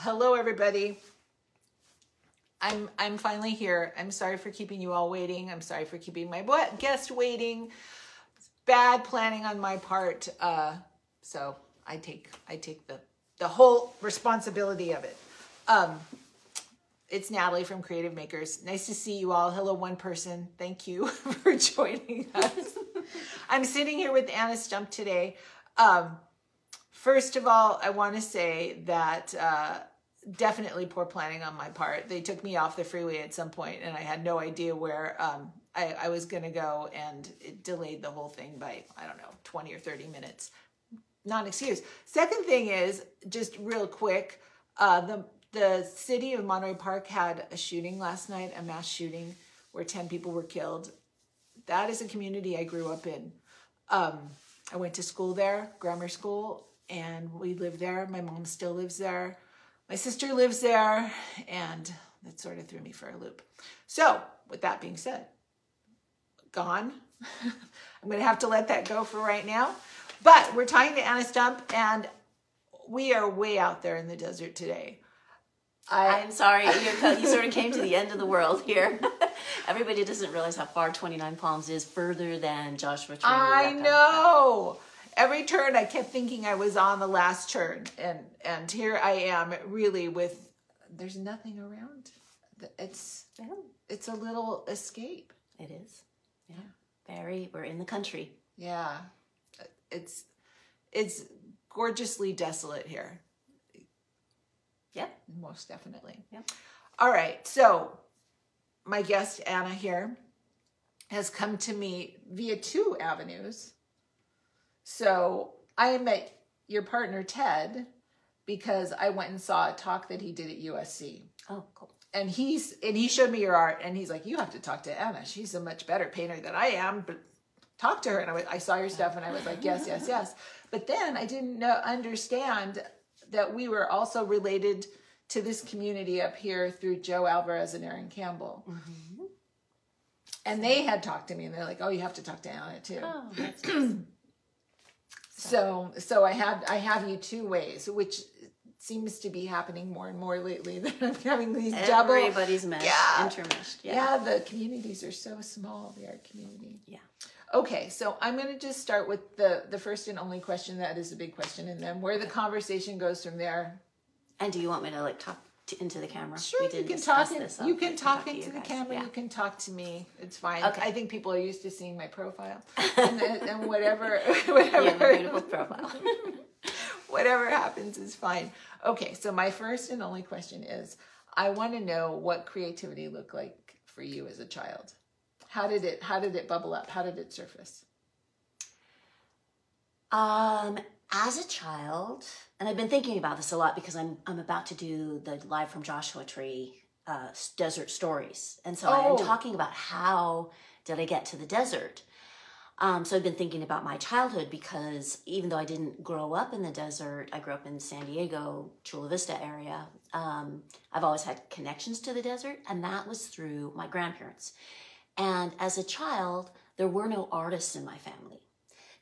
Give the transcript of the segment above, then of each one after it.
Hello, everybody. I'm I'm finally here. I'm sorry for keeping you all waiting. I'm sorry for keeping my what guest waiting. Bad planning on my part. Uh, so I take I take the the whole responsibility of it. Um, it's Natalie from Creative Makers. Nice to see you all. Hello, one person. Thank you for joining us. I'm sitting here with Anna Stump today. Um, first of all, I want to say that uh, definitely poor planning on my part. They took me off the freeway at some point, and I had no idea where um, I, I was going to go, and it delayed the whole thing by I don't know 20 or 30 minutes. Not an excuse. Second thing is just real quick. Uh, the the city of Monterey Park had a shooting last night, a mass shooting where 10 people were killed. That is a community I grew up in. Um, I went to school there, grammar school, and we live there. My mom still lives there. My sister lives there, and that sort of threw me for a loop. So, with that being said, gone. I'm going to have to let that go for right now. But we're talking to Anna Stump, and we are way out there in the desert today. I, am sorry, you, you sort of came to the end of the world here. Everybody doesn't realize how far 29 Palms is further than Joshua Tree. I know. Every turn I kept thinking I was on the last turn and and here I am really with there's nothing around. It's yeah. it's a little escape. It is. Yeah. Very we're in the country. Yeah. It's it's gorgeously desolate here. Yep. Most definitely. Yep. All right. So my guest Anna here has come to me via two avenues. So I met your partner Ted because I went and saw a talk that he did at USC. Oh, cool. And he's and he showed me your art and he's like, you have to talk to Anna. She's a much better painter than I am, but talk to her. And I, I saw your stuff and I was like, yes, yes, yes. But then I didn't know, understand that we were also related to this community up here through Joe Alvarez and Aaron Campbell. Mm-hmm. And they had talked to me and they're like, "Oh, you have to talk to Anna too." Oh. so so I have I have you two ways, which seems to be happening more and more lately that I'm having these double everybody's meshed, yeah, intermeshed. Yeah. yeah, the communities are so small, the art community. Yeah. Okay, so I'm going to just start with the the first and only question that is a big question, and then where the conversation goes from there. And do you want me to like talk to, into the camera? Sure, you can talk. In, you can talk, into the camera. Yeah. You can talk to me. It's fine. Okay. I think people are used to seeing my profile and, and whatever, whatever. beautiful profile. whatever happens is fine. Okay, so my first and only question is: I want to know what creativity looked like for you as a child. How did it how did it bubble up? How did it surface? Um, as a child, and I've been thinking about this a lot because I'm I'm about to do the live from Joshua Tree uh, desert stories, and so oh. I'm talking about how did I get to the desert. Um, so I've been thinking about my childhood because even though I didn't grow up in the desert, I grew up in San Diego, Chula Vista area. Um, I've always had connections to the desert, and that was through my grandparents. And as a child, there were no artists in my family.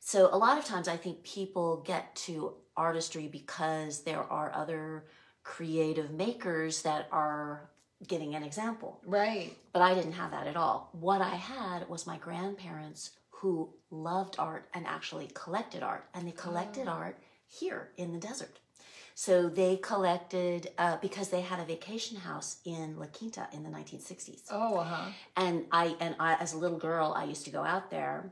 So a lot of times I think people get to artistry because there are other creative makers that are getting an example. Right. But I didn't have that at all. What I had was my grandparents who loved art and actually collected art. And they collected oh. art here in the desert. So they collected uh, because they had a vacation house in La Quinta in the 1960s. Oh, uh-huh. And I and I, as a little girl, I used to go out there.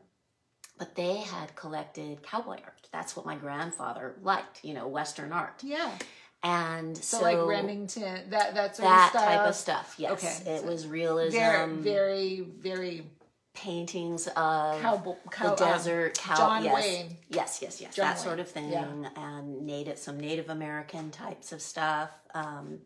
But they had collected cowboy art. That's what my grandfather liked, you know, Western art. Yeah. And so, so like Remington, that that sort that of style. type of stuff. Yes, okay. it so was realism. Very, very, very paintings of cow, cow, the um, desert, cow, John yes, Wayne. yes, yes, yes, John that Wayne. sort of thing, yeah. and native some Native American types of stuff. Um,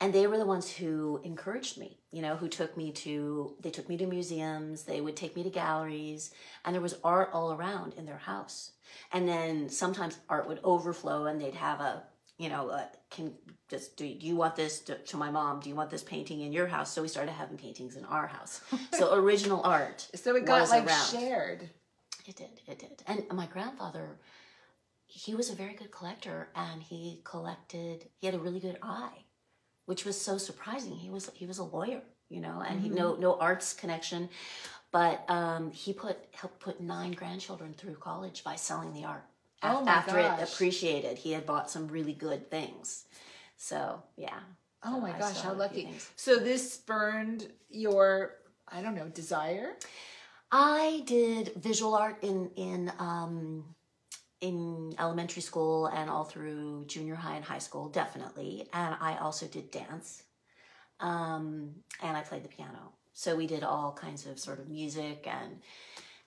and they were the ones who encouraged me. You know, who took me to they took me to museums. They would take me to galleries, and there was art all around in their house. And then sometimes art would overflow, and they'd have a you know, uh, can just do, do you want this to, to, my mom? Do you want this painting in your house? So we started having paintings in our house. So original art. so it got like around. shared. It did. It did. And my grandfather, he was a very good collector and he collected he had a really good eye which was so surprising. He was he was a lawyer you know and he no no arts connection. But um, he put helped put nine grandchildren through college by selling the art Oh after gosh. it appreciated. He had bought some really good things. So yeah. Oh So my I gosh, how lucky. So this spurned your, I don't know, desire? I did visual art in in um, in elementary school and all through junior high and high school, definitely. And I also did dance, um, and I played the piano. So we did all kinds of sort of music and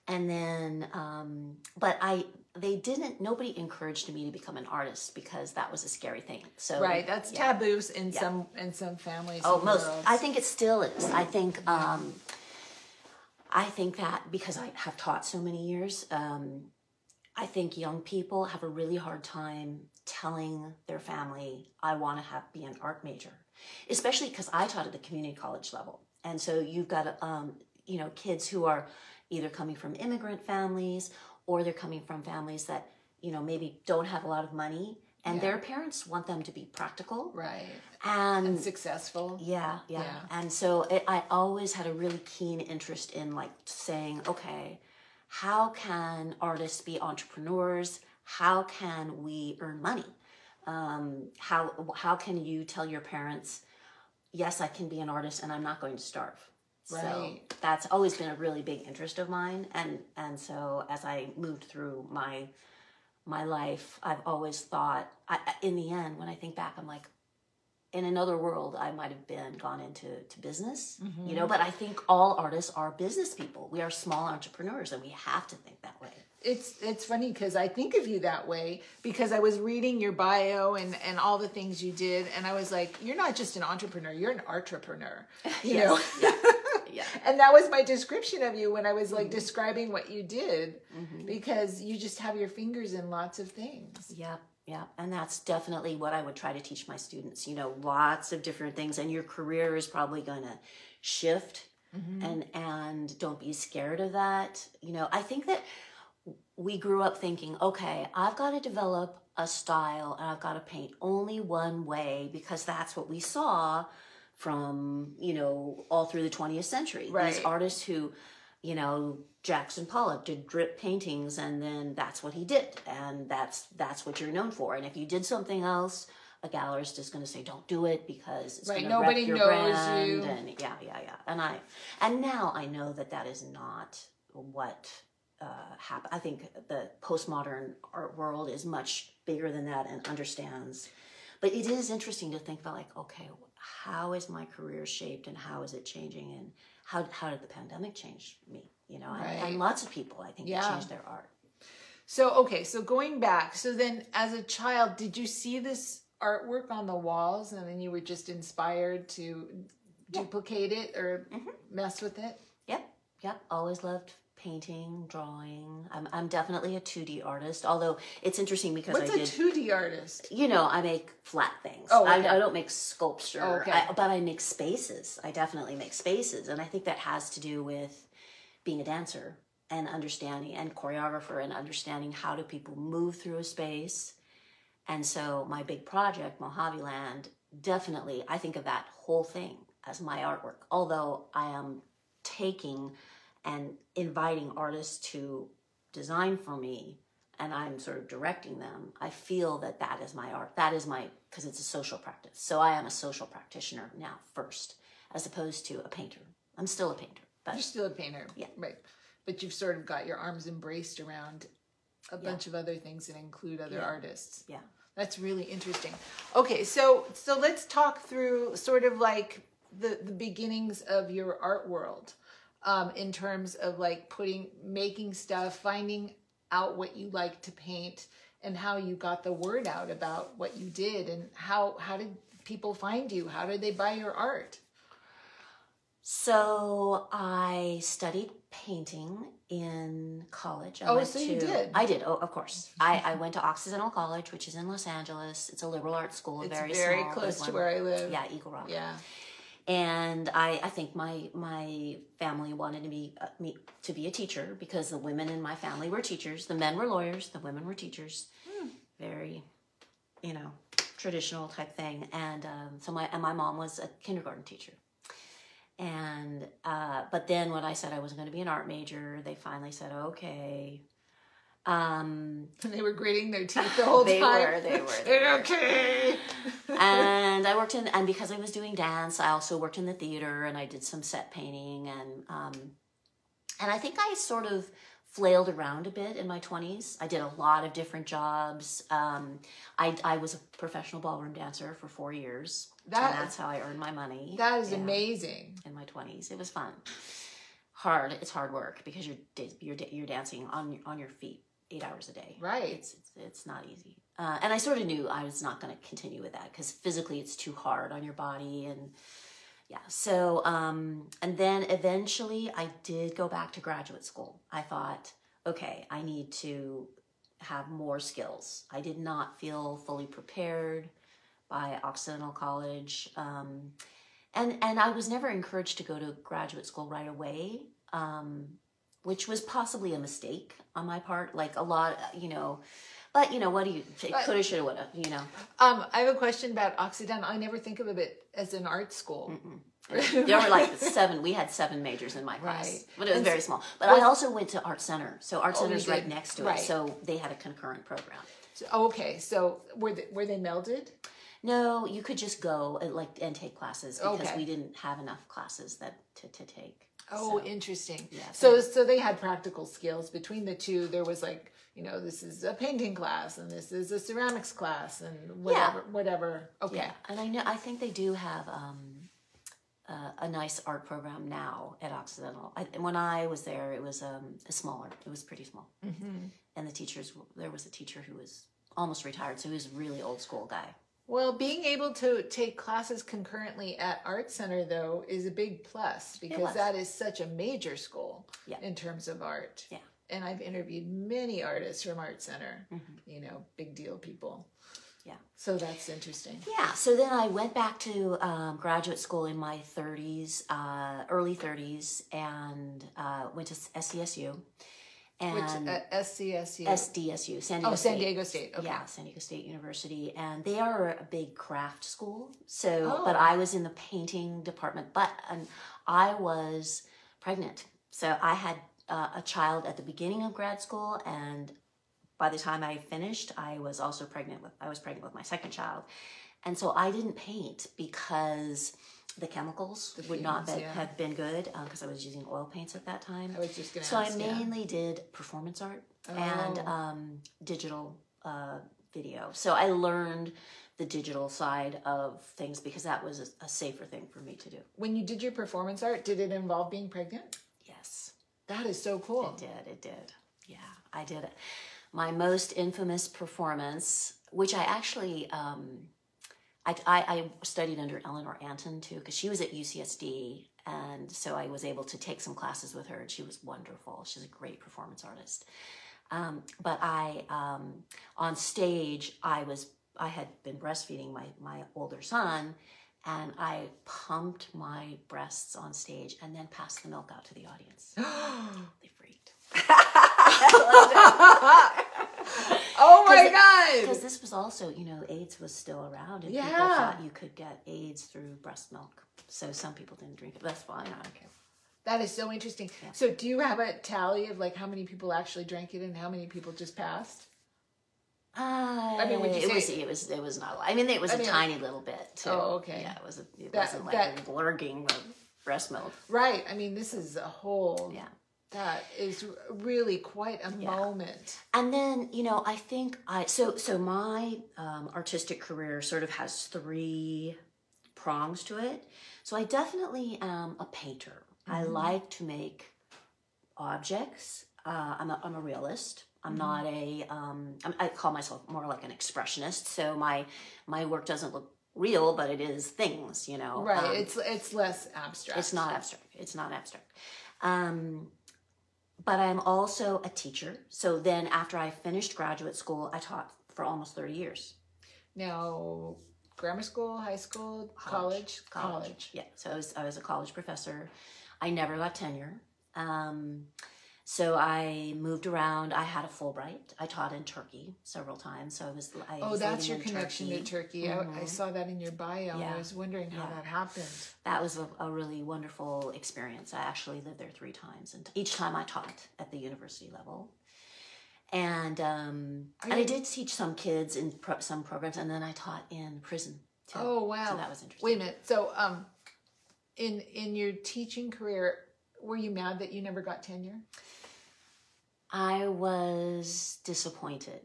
and then, um, but I they didn't. Nobody encouraged me to become an artist because that was a scary thing. So Right, that's yeah. taboos in some in some families. Oh, most. worlds. I think it still is. I think. Um, I think that because I have taught so many years, um, I think young people have a really hard time telling their family, "I want to have be an art major," especially because I taught at the community college level, and so you've got um, you know kids who are either coming from immigrant families or they're coming from families that you know maybe don't have a lot of money. And Yeah. their parents want them to be practical right and and successful. yeah, yeah. Yeah. And so it, I always had a really keen interest in like saying, okay, how can artists be entrepreneurs? How can we earn money? Um, how how can you tell your parents, yes, I can be an artist and I'm not going to starve? So that's always been a really big interest of mine, and and so as I moved through my my life, I've always thought. I, I- in the end, when I think back, I'm like, in another world i might have been gone into to business you know mm-hmm. but i think all artists are business people we are small entrepreneurs and we have to think that way It's it's funny because I think of you that way because I was reading your bio and and all the things you did and I was like, you're not just an entrepreneur, you're an entrepreneur. You know? yeah yeah and that was my description of you when I was like mm-hmm. describing what you did mm-hmm. because you just have your fingers in lots of things. Yep, yep. And that's definitely what I would try to teach my students. You know, lots of different things, and your career is probably going to shift, mm-hmm. and and don't be scared of that. You know, I think that we grew up thinking, okay, I've got to develop a style, and I've got to paint only one way because that's what we saw from you know all through the 20th century. Right. These artists who you know Jackson Pollock did drip paintings and then that's what he did and that's that's what you're known for and if you did something else a gallerist is going to say don't do it because it's Right, going to nobody your knows brand you. and yeah yeah yeah and I and now I know that that is not what uh, happened. I think the postmodern art world is much bigger than that and understands. But it is interesting to think about, like, okay, how is my career shaped and how is it changing and how how did the pandemic change me? You know, and, Right. and lots of people, I think, Yeah. changed their art. So okay, so going back, so then as a child, did you see this artwork on the walls and then you were just inspired to duplicate it or mm-hmm. mess with it? Yep, yep. Always loved painting, drawing. I'm I'm definitely a 2D artist. Although it's interesting because What's I a did. 2D artist? you know, I make flat things. Oh, okay. I, I don't make sculpture, Oh, okay. I, but I make spaces. I definitely make spaces, and I think that has to do with being a dancer and understanding and choreographer and understanding how do people move through a space. And so my big project, Mojave Land, definitely I think of that whole thing as my artwork. Although I am taking and inviting artists to design for me and I'm sort of directing them, I feel that that is my art. That is my, because it's a social practice. So I am a social practitioner now first, as opposed to a painter. I'm still a painter, You're still a painter. Yeah. Right. But you've sort of got your arms embraced around a bunch of other things that include other Yeah. artists. yeah. That's really interesting. Okay, so so let's talk through sort of like the the beginnings of your art world, um, in terms of like putting, making stuff, finding out what you like to paint, and how you got the word out about what you did, and how how did people find you? How did they buy your art? So I studied painting in college. I Oh, went so you did. I did. Oh, of course. I, I went to Occidental College, which is in Los Angeles. It's a liberal arts school. It's very very small. close to one- where I live. Yeah, Eagle Rock. Yeah. And I, I think my my family wanted to be uh, me to be a teacher because the women in my family were teachers. The men were lawyers. The women were teachers. very, you know, traditional type thing. And um, so my and my mom was a kindergarten teacher. And uh, but then when I said I wasn't going to be an art major, they finally said okay. Um, and they were gritting their teeth the whole they time. Were, they were. They were. okay. and I worked in, and because I was doing dance, I also worked in the theater, and I did some set painting, and um, and I think I sort of flailed around a bit in my 20s. I did a lot of different jobs. Um, I, I was a professional ballroom dancer for four years. That, and that's how I earned my money. That is yeah, amazing. In my 20s. It was fun. Hard. It's hard work because you're, you're, you're dancing on, on your feet eight hours a day. Right. It's, it's, it's not easy. Uh, and I sort of knew I was not going to continue with that because physically it's too hard on your body and yeah so um and then eventually i did go back to graduate school i thought okay i need to have more skills i did not feel fully prepared by occidental college um, and and i was never encouraged to go to graduate school right away um, which was possibly a mistake on my part like a lot you know but you know, what do you coulda, shoulda, woulda. You know. Um, I have a question about Occidental. I never think of it as an art school. there were like seven. We had seven majors in my class, right. but it was and very small. But well, I also went to Art Center, so Art oh, Center is right next to right. it. So they had a concurrent program. So, okay, so were they, were they melded? No, you could just go and, like and take classes because okay. we didn't have enough classes that to, to take. Oh, so, interesting. Yeah. So so they had practical skills between the two. There was like you know, this is a painting class and this is a ceramics class and whatever, yeah. whatever. Okay. Yeah. And I know, I think they do have um, uh, a nice art program now at Occidental. I, when I was there, it was um, a smaller. It was pretty small. Mm-hmm. And the teachers, there was a teacher who was almost retired, so he was a really old school guy. Well, being able to take classes concurrently at Art Center, though, is a big plus because that is such a major school yeah. in terms of art. Yeah and I've interviewed many artists from Art Center, mm-hmm. you know, big deal people. Yeah. So that's interesting. Yeah. So then I went back to um, graduate school in my 30s, uh, early 30s, and uh, went to SCSU. And Which, uh, SCSU? SDSU, San Diego Oh, State. San Diego State. Okay. Yeah, San Diego State University. And they are a big craft school. So, oh. but I was in the painting department, but um, I was pregnant. So I had uh, a child at the beginning of grad school and by the time I finished, I was also pregnant with I was pregnant with my second child. And so I didn't paint because the chemicals the would not be, yeah. have been good because uh, I was using oil paints at that time. I was just going to So ask, I mainly yeah. did performance art oh. and um, digital uh, video. So I learned the digital side of things because that was a, a safer thing for me to do. When you did your performance art, did it involve being pregnant? Yes. That is so cool. It did. It did. Yeah, I did it. My most infamous performance, which I actually, um, I, I, I studied under Eleanor Antin too, because she was at UCSD. And so I was able to take some classes with her, and she was wonderful. She's a great performance artist. Um, but I, um, on stage, I was, I had been breastfeeding my, my older son, and I pumped my breasts on stage and then passed the milk out to the audience. oh my god! Because this was also, you know, AIDS was still around, and yeah. people thought you could get AIDS through breast milk. So some people didn't drink it. That's fine. I don't care. That is so interesting. Yeah. So, do you have a tally of like how many people actually drank it and how many people just passed? Uh, I mean, would you it say was it was it was not. A. I mean, it was I a mean, tiny little bit. Too. Oh, okay. Yeah, it was. A, it that, wasn't like that, a blurging of breast milk. Right. I mean, this is a whole. Yeah. That is really quite a yeah. moment. And then you know, I think I so so my um, artistic career sort of has three prongs to it. So I definitely am a painter. Mm-hmm. I like to make objects. Uh, I'm a, I'm a realist. I'm mm-hmm. not a. Um, I call myself more like an expressionist. So my my work doesn't look real, but it is things. You know, right? Um, it's it's less abstract. It's not abstract. It's not abstract. Um, but I'm also a teacher. So then, after I finished graduate school, I taught for almost thirty years. Now, grammar school, high school, college, college, college. college. Yeah. So I was I was a college professor. I never got tenure. Um, So I moved around. I had a Fulbright. I taught in Turkey several times. So I was. I oh, was that's your connection to Turkey. I, I Mhm. saw that in your bio. and Yeah. I was wondering how Yeah. that happened. That was a, a really wonderful experience. I actually lived there three times, and each time I taught at the university level. And um, and I did teach some kids in pro- some programs, and then I taught in prison too. Oh wow, So that was interesting. Wait a minute. So, um, in in your teaching career, were you mad that you never got tenure? I was disappointed.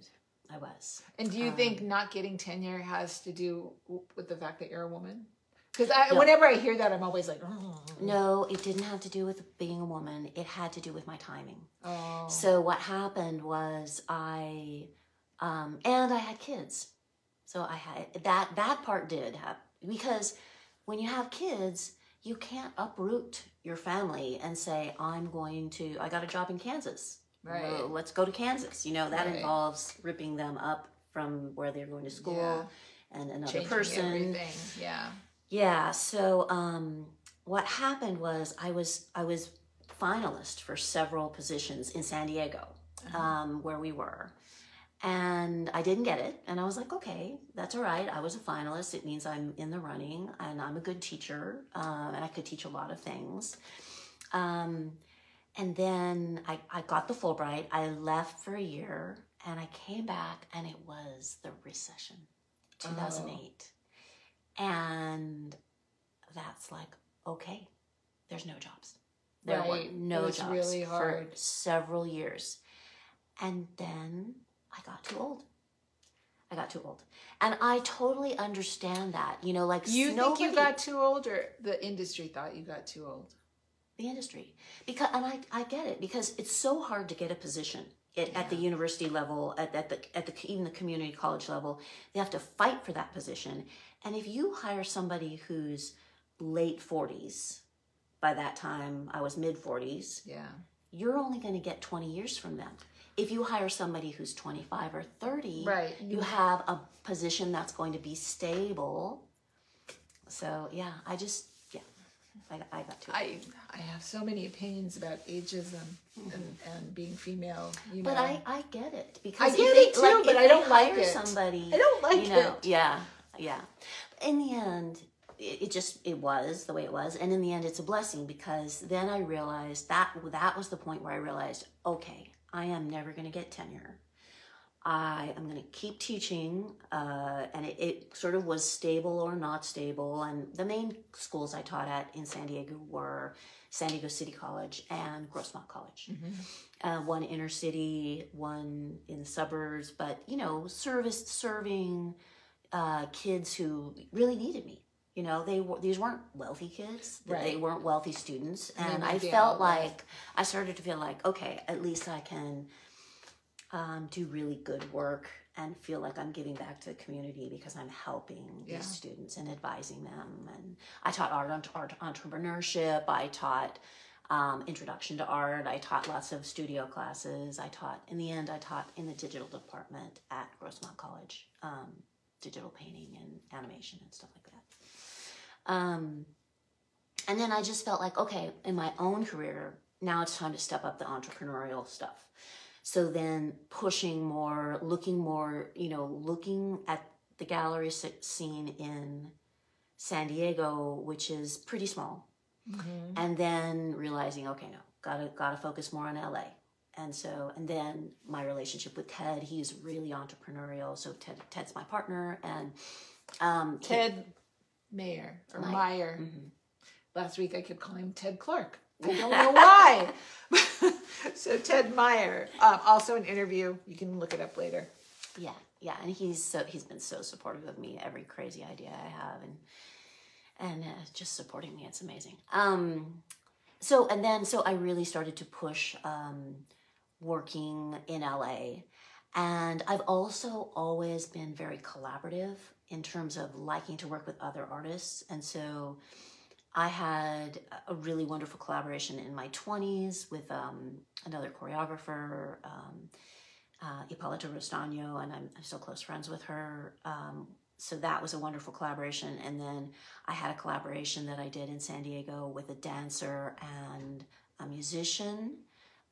I was. And do you Um, think not getting tenure has to do with the fact that you're a woman? Because I, No. whenever I hear that, I'm always like, oh. No, it didn't have to do with being a woman. It had to do with my timing. oh. So what happened was I, um, and I had kids. So I had that. That part did happen because when you have kids, you can't uproot your family and say, "I'm going to. I got a job in Kansas. Right. Well, let's go to Kansas." You know that Right. involves ripping them up from where they're going to school Yeah. and another Changing person. everything. Yeah. Yeah. So um, what happened was I was I was finalist for several positions in San Diego, Uh-huh. um, where we were, and I didn't get it. And I was like, okay, that's all right. I was a finalist. It means I'm in the running, and I'm a good teacher, um, and I could teach a lot of things. Um, and then I, I got the Fulbright. I left for a year, and I came back, and it was the recession, 2008. And that's like, okay, there's no jobs. There Right. were no jobs really for several years. And then I got too old. I got too old. And I totally understand that. You know, like You think you got too old, or the industry thought you got too old? the industry because and I, I get it because it's so hard to get a position at, at the university level at, at the at the even the community college level they have to fight for that position and if you hire somebody who's late 40s by that time i was mid 40s Yeah. you're only going to get 20 years from them if you hire somebody who's 25 or 30 Right. you have a position that's going to be stable so yeah i just yeah i, I got to I I have so many opinions about ageism and, and being female. You But know. I, I get it because I get they- it too, like, but I don't like hire it. Somebody, I don't like you know, it. Yeah, yeah. In the end, it, it just it was the way it was, and in the end, it's a blessing because then I realized that that was the point where I realized, okay, I am never going to get tenure. I am going to keep teaching, uh, and it, it sort of was stable or not stable. And the main schools I taught at in San Diego were San Diego City College and Grossmont College uh, one inner city, one in the suburbs, but you know, service serving uh, kids who really needed me. You know, they were these weren't wealthy kids; they weren't wealthy students, And I felt like I started to feel like, okay, at least I can um, do really good work and feel like I'm giving back to the community because I'm helping Yeah. these students and advising them. And I taught art, art entrepreneurship. I taught um, introduction to art. I taught lots of studio classes. I taught, in the end, I taught in the digital department at Grossmont College, um, digital painting and animation and stuff like that. Um, and then I just felt like, okay, in my own career, now it's time to step up the entrepreneurial stuff. So then pushing more, looking more, you know, looking at the gallery scene in San Diego, which is pretty small, Mhm. and then realizing, okay, no, gotta gotta focus more on LA. And so, and then my relationship with Ted, he's really entrepreneurial. So Ted, Ted's my partner, and um, he- Ted Mayer or Meyer. Meyer. Mhm. Last week I kept calling him Ted Clark. I don't know why. so Ted Meyer, um, also an interview. You can look it up later. Yeah, yeah, and he's so he's been so supportive of me every crazy idea I have, and and uh, just supporting me. It's amazing. Um, so and then so I really started to push um, working in LA, and I've also always been very collaborative in terms of liking to work with other artists, and so. I had a really wonderful collaboration in my 20s with um, another choreographer, um, uh, and I'm, I'm still close friends with her. Um, so that was a wonderful collaboration. And then I had a collaboration that I did in San Diego with a dancer and a musician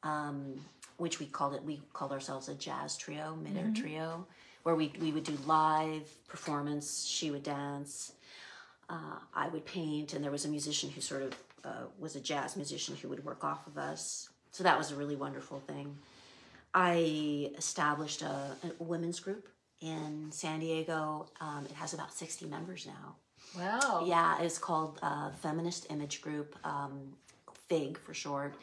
um, which we called it. We called ourselves a jazz trio, midair trio, where we we would do live performance. She would dance. Uh, I would paint, and there was a musician who sort of uh, was a jazz musician who would work off of us. So that was a really wonderful thing. I established a, a women's group in San Diego. Um, it has about 60 members now. Wow. Yeah, it's called uh, Feminist Image Group, um, FIG for short,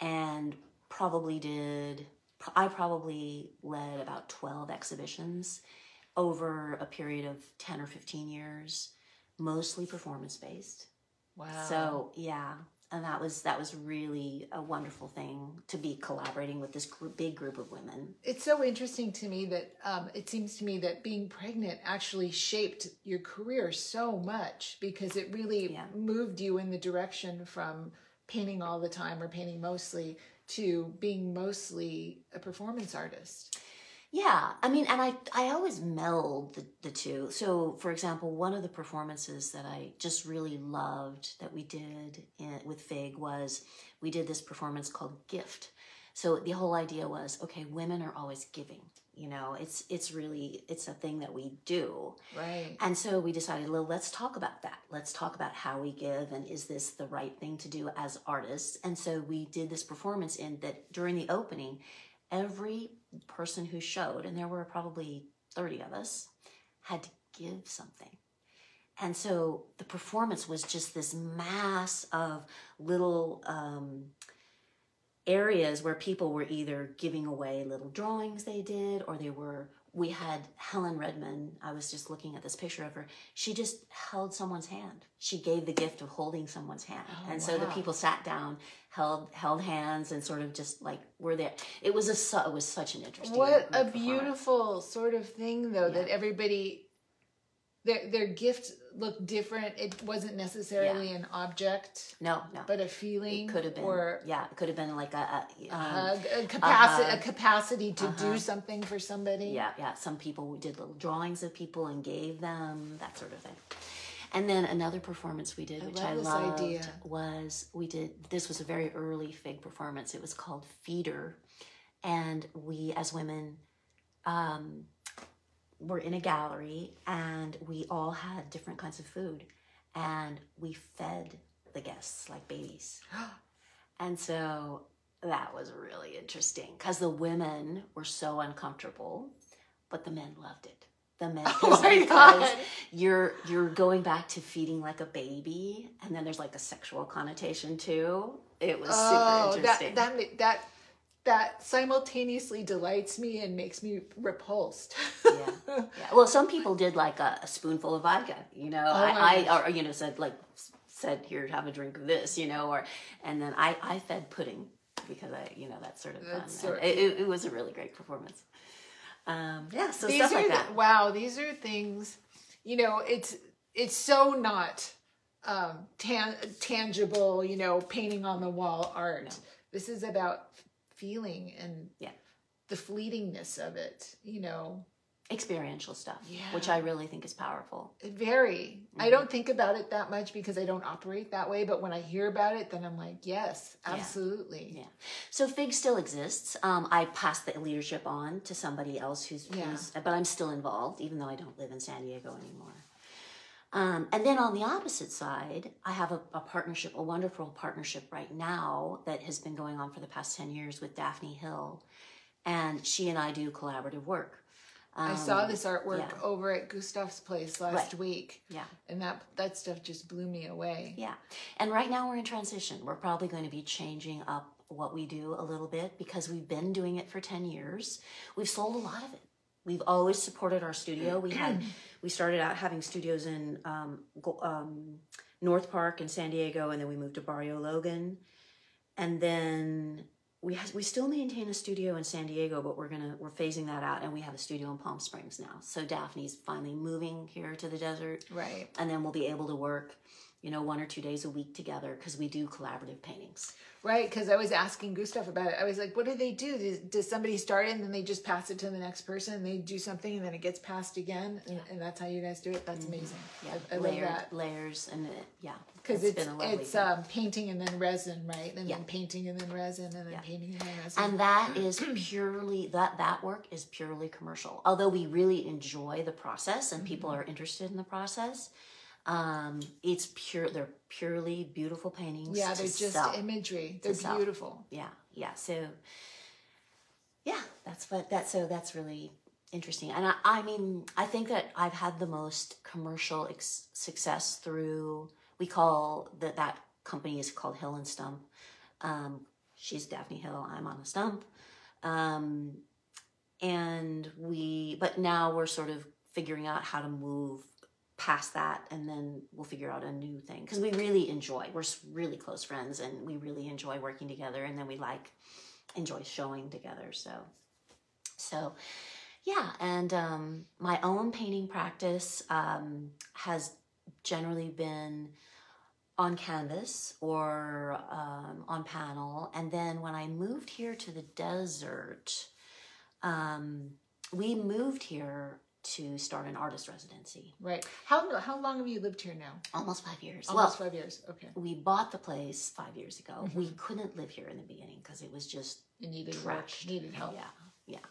and probably did. I probably led about twelve exhibitions over a period of ten or fifteen years, mostly performance based. Wow. So yeah, and that was that was really a wonderful thing to be collaborating with this group, big group of women. it's so interesting to me that um, it seems to me that being pregnant actually shaped your career so much because it really Yeah. moved you in the direction from painting all the time or painting mostly to being mostly a performance artist. Yeah, I mean, and I I always meld the, the two. So, for example, one of the performances that I just really loved that we did in, with Fig was we did this performance called Gift. So the whole idea was, okay, women are always giving. You know, it's it's really it's a thing that we do. Right. And so we decided, well, let's talk about that. Let's talk about how we give and is this the right thing to do as artists? And so we did this performance in that during the opening, every person who showed, and there were probably 30 of us, had to give something. And so the performance was just this mass of little um, areas where people were either giving away little drawings they did or they were we had helen redman i was just looking at this picture of her she just held someone's hand. She gave the gift of holding someone's hand. Oh, and so the people sat down held held hands and sort of just like were there. It was a su- it was such an interesting What a beautiful sort of thing, though, that everybody their their gift looked different. It wasn't necessarily an object, no no but a feeling. it could have been or yeah it could have been like a, a, um, hug, a capacity, a capacity to do Uh-huh. something for somebody. Yeah, yeah. Some people we did little drawings of people and gave them that sort of thing. And then another performance we did, which love I loved, idea. was we did. This was a very early Fig performance. It was called Feeder, and we as women um, were in a gallery, and we all had different kinds of food, and we fed the guests like babies. And so that was really interesting because the women were so uncomfortable, but the men loved it. The men, Oh my because God. you're you're going back to feeding like a baby, and then there's like a sexual connotation too. It was Oh, super interesting. that ma- that that simultaneously delights me and makes me repulsed. yeah. yeah. Well, some people did like a, a spoonful of vodka, you know. Oh my I. I or you know said like said here have a drink of this, you know, or and then I I fed pudding because I you know that's sort of fun. That's sort- And it, it, it was a really great performance. Um, yeah, so these stuff are like the- that. wow these are things you know it's it's so not um tan- tangible you know painting on the wall art this is about feeling and Yeah. the fleetingness of it you know Experiential stuff, Yeah. which I really think is powerful. very i Mm-hmm. don't think about it that much because i don't operate that way but when i hear about it then i'm like yes absolutely Yeah. So Fig still exists. Um, I passed the leadership on to somebody else who's, Yeah. who's, but I'm still involved, even though I don't live in San Diego anymore. Um, and then on the opposite side, I have a, a partnership, a wonderful partnership right now that has been going on for the past 10 years with Daphne Hill. And she and I do collaborative work. i saw Um, this artwork yeah. over at gustav's place last Right. week Yeah. and that that stuff just blew me away Yeah. And right now we're in transition. We're probably going to be changing up what we do a little bit because we've been doing it for 10 years. We've sold a lot of it. We've always supported our studio. We had we started out having studios in um, um, North Park in San Diego, and then we moved to Barrio Logan, and then we we still maintain a studio in San Diego, but we're gonna we're phasing that out, and we have a studio in Palm Springs now. So Daphne's finally moving here to the desert, right. And then we'll be able to work you know, one or two days a week together because we do collaborative paintings. Right, because I was asking Gustav about it. I was like, what do they do? Does, does somebody start it and then they just pass it to the next person and they do something and then it gets passed again? And, and that's how you guys do it? That's amazing. Yeah, I, I love that. layers, and it, yeah, Because it's, been a it's um, painting and then resin, right? And Yeah. then painting and then resin and then painting and then resin. and that is purely that that work is purely commercial. Although we really enjoy the process and people Mm-hmm. are interested in the process, um, it's pure. They're purely beautiful paintings. yeah, to they're just sell. imagery. They're sell. beautiful. yeah yeah so yeah that's what that so that's really interesting and i, I mean i think that i've had the most commercial ex- success through we call that that company is called hill and stump um, she's daphne hill i'm on a stump um, and we but now we're sort of figuring out how to move past that and then we'll figure out a new thing. Because we really enjoy we're really close friends and we really enjoy working together and then we like enjoy showing together so. So yeah and um, my own painting practice um, has generally been on canvas or um, on panel and then when i moved here to the desert um, we moved here to start an artist residency Right. How how long have you lived here now? almost five years Almost well five years. Okay. we bought the place five years ago we Mm-hmm. couldn't live here in the beginning because it was just You needed work. Needed help. Yeah, yeah.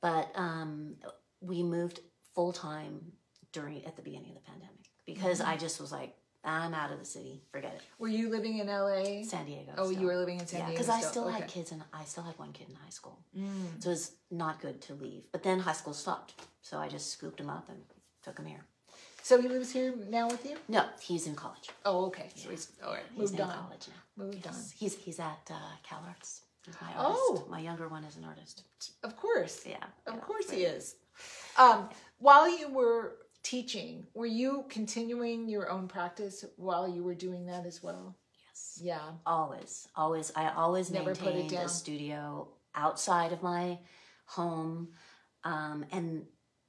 But um, we moved full time during at the beginning of the pandemic because Mm-hmm. I just was like, I'm out of the city. Forget it. Were you living in LA? San Diego. Oh, still. you were living in San yeah, Diego. because I still Okay. Mm. had kids and I still had one kid in high school, so it's not good to leave. But then high school stopped, so I just scooped him up and took him here. So he lives here now with you? No, he's in college. Oh, okay. So he's all right. He's Moved in on. college now. Moved on. He's he's at uh, Cal Arts. He's my Oh. artist. My younger one is an artist. Of course. Yeah. Of yeah, course he is. Um, while you were teaching, were you continuing your own practice while you were doing that as well? Yes. Yeah. Always, always. I always Never put it maintained a studio outside of my home, um, and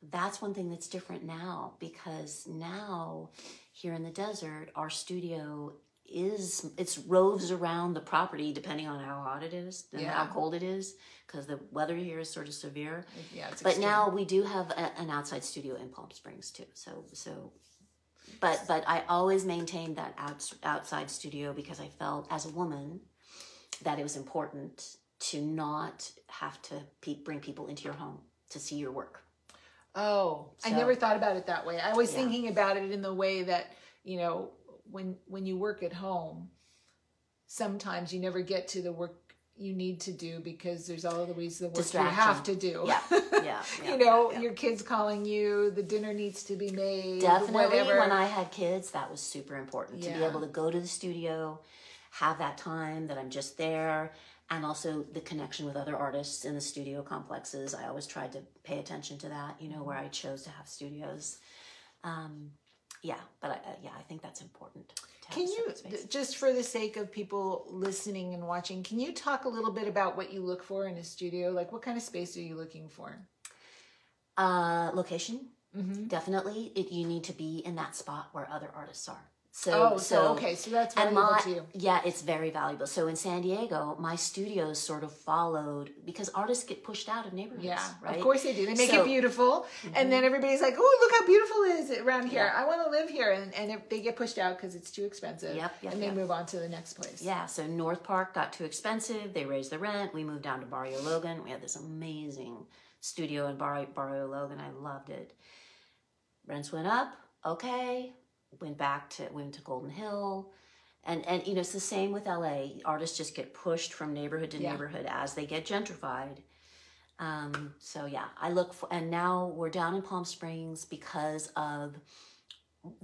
that's one thing that's different now because now here in the desert, our studio is it's roves around the property depending on how hot it is and how cold it is because the weather here is sort of severe. Yeah. It's But extreme. now we do have a, an outside studio in Palm Springs too. So so, but but I always maintained that outs, outside studio because I felt as a woman that it was important to not have to pe- bring people into your home to see your work. Oh, I never thought about it that way. I was Yeah. thinking about it in the way that, you know, when when you work at home, sometimes you never get to the work you need to do because there's always the ways the work you have to do. Yeah, yeah, yeah, you know, yeah, yeah. your kids calling you, the dinner needs to be made. Definitely, whatever. when I had kids, that was super important to be able to go to the studio, have that time that I'm just there, and also the connection with other artists in the studio complexes. I always tried to pay attention to that, you know, where I chose to have studios. Um, yeah, but I, uh, yeah, I think that's important. Can you, just for the sake of people listening and watching, can you talk a little bit about what you look for in a studio? Like, what kind of space are you looking for? Uh, location, Mm-hmm. definitely. It, you need to be in that spot where other artists are. So, Oh, so, okay, so that's and valuable my to you. yeah it's very valuable so in san diego my studios sort of followed because artists get pushed out of neighborhoods Yeah, right of course they do. They make So- it beautiful, and mm-hmm. then everybody's like, "Oh, look how beautiful it is around here. Yeah. I want to live here." And and if they get pushed out because it's too expensive. Yep, yep, and they yep. move on to the next place. yeah so north park got too expensive they raised the rent we moved down to barrio logan we had this amazing studio in Bar- barrio logan i loved it rents went up okay went back to went to golden hill. And and you know it's the same with la artists just get pushed from neighborhood to Yeah. neighborhood as they get gentrified. Um so yeah i look for and now we're down in palm springs because of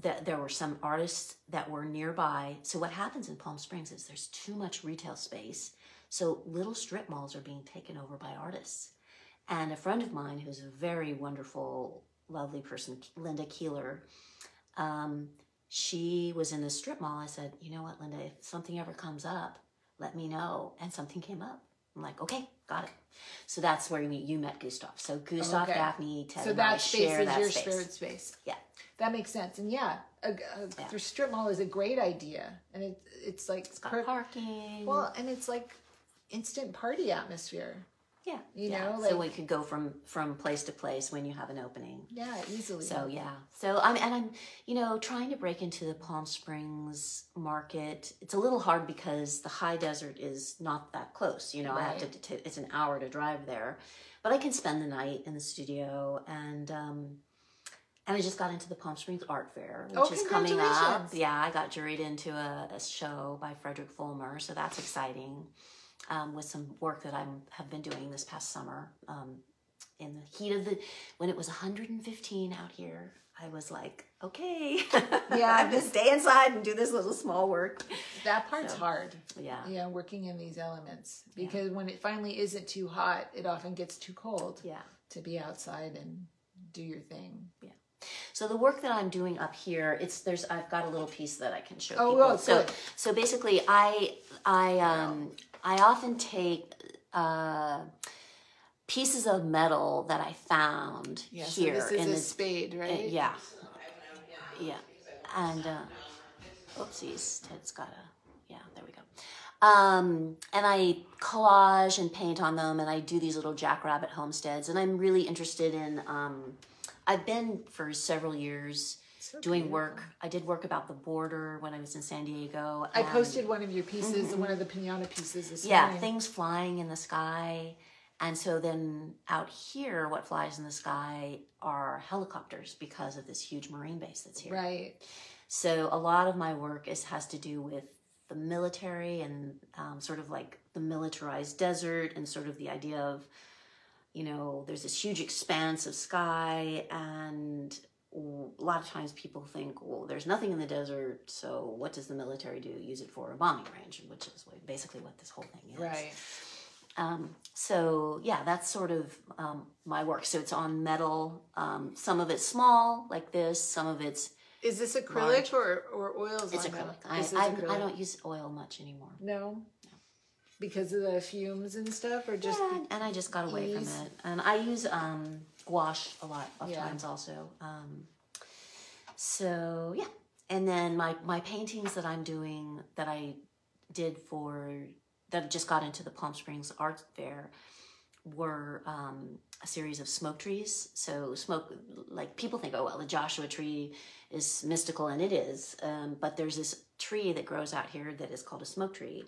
that there were some artists that were nearby. So what happens in palm springs is there's too much retail space. So little strip malls are being taken over by artists. And a friend of mine who's a very wonderful lovely person linda keeler um, she was in the strip mall. I said, you know what, Linda, if something ever comes up, let me know. And something came up. I'm like, okay, got it. So that's where you, you met Gustav. So Gustav, Okay. Daphne, Ted, So and I that space share is that your space. spirit space. Yeah. that makes sense. And yeah, a, a strip mall is a great idea, and it it's like It's got parking. well, and it's like instant party atmosphere. Yeah, you yeah. know, so we could go from from place to place when you have an opening. Yeah, easily. So yeah. So I'm and I'm you know trying to break into the Palm Springs market. It's a little hard because the high desert is not that close. You know, I have to. Right. It's an hour to drive there, but I can spend the night in the studio and. um and I just got into the Palm Springs Art Fair, which Oh, is coming up. Yeah, I got juried into a, a show by Frederick Fulmer, so that's exciting. Um, with some work that I have been doing this past summer, um, in the heat of the when it was 115 out here i was like okay Yeah. i'm just stay inside and do this little small work that part's hard. yeah Yeah, working in these elements because when it finally isn't too hot, it often gets too cold yeah to be outside and do your thing. Yeah. So the work that i'm doing up here it's there's i've got a little piece that i can show Oh, people well, so good. so basically i i um i often take uh pieces of metal that i found Yeah, here so this is in a the spade, Uh, right? yeah. Yeah. And uh oopsies, Ted's got a yeah, there we go. Um and I collage and paint on them and I do these little jackrabbit homesteads and I'm really interested in um I've been for several years So doing beautiful. work. I did work about the border when I was in San Diego. I posted one of your pieces, one of the pinata pieces this yeah, morning. things flying in the sky. And so then out here, what flies in the sky are helicopters because of this huge marine base that's here. Right. So a lot of my work is has to do with the military and um, sort of like the militarized desert and sort of the idea of, you know, there's this huge expanse of sky and a lot of times people think, well, there's nothing in the desert, so what does the military do? Use it for a bombing range, which is basically what this whole thing is. Right. Um, so yeah, that's sort of um, my work. So it's on metal. Um, some of it's small, like this. Some of it's Is this acrylic or, or oils? it's acrylic. I, acrylic. I don't use oil much anymore. No. Because of the fumes and stuff, or just Yeah, and I just got away from it. And I use um, gouache a lot of Yeah. times also. Um, so yeah, and then my my paintings that I'm doing that I did for that just got into the Palm Springs Art Fair were um, a series of smoke trees. So smoke, like people think, oh well, the Joshua tree is mystical, and it is. Um, but there's this tree that grows out here that is called a smoke tree,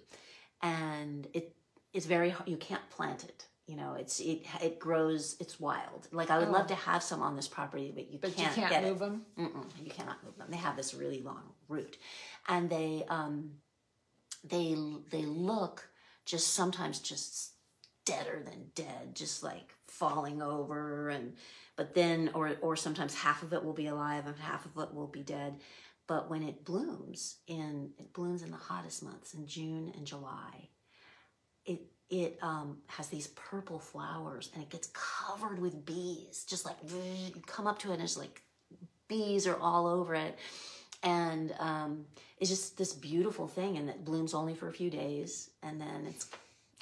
and it it's very hard. You can't plant it. You know, it's it it grows. It's wild. Like I would love to have some on this property, but you but can't, you can't get move it. them. Mm-mm, you cannot move them. They have this really long root, and they um, they they look just sometimes just deader than dead, just like falling over, and but then or or sometimes half of it will be alive and half of it will be dead. But when it blooms in it blooms in the hottest months in June and July, it um, has these purple flowers and it gets covered with bees. Just like you come up to it and it's like bees are all over it. And um, it's just this beautiful thing and it blooms only for a few days and then it's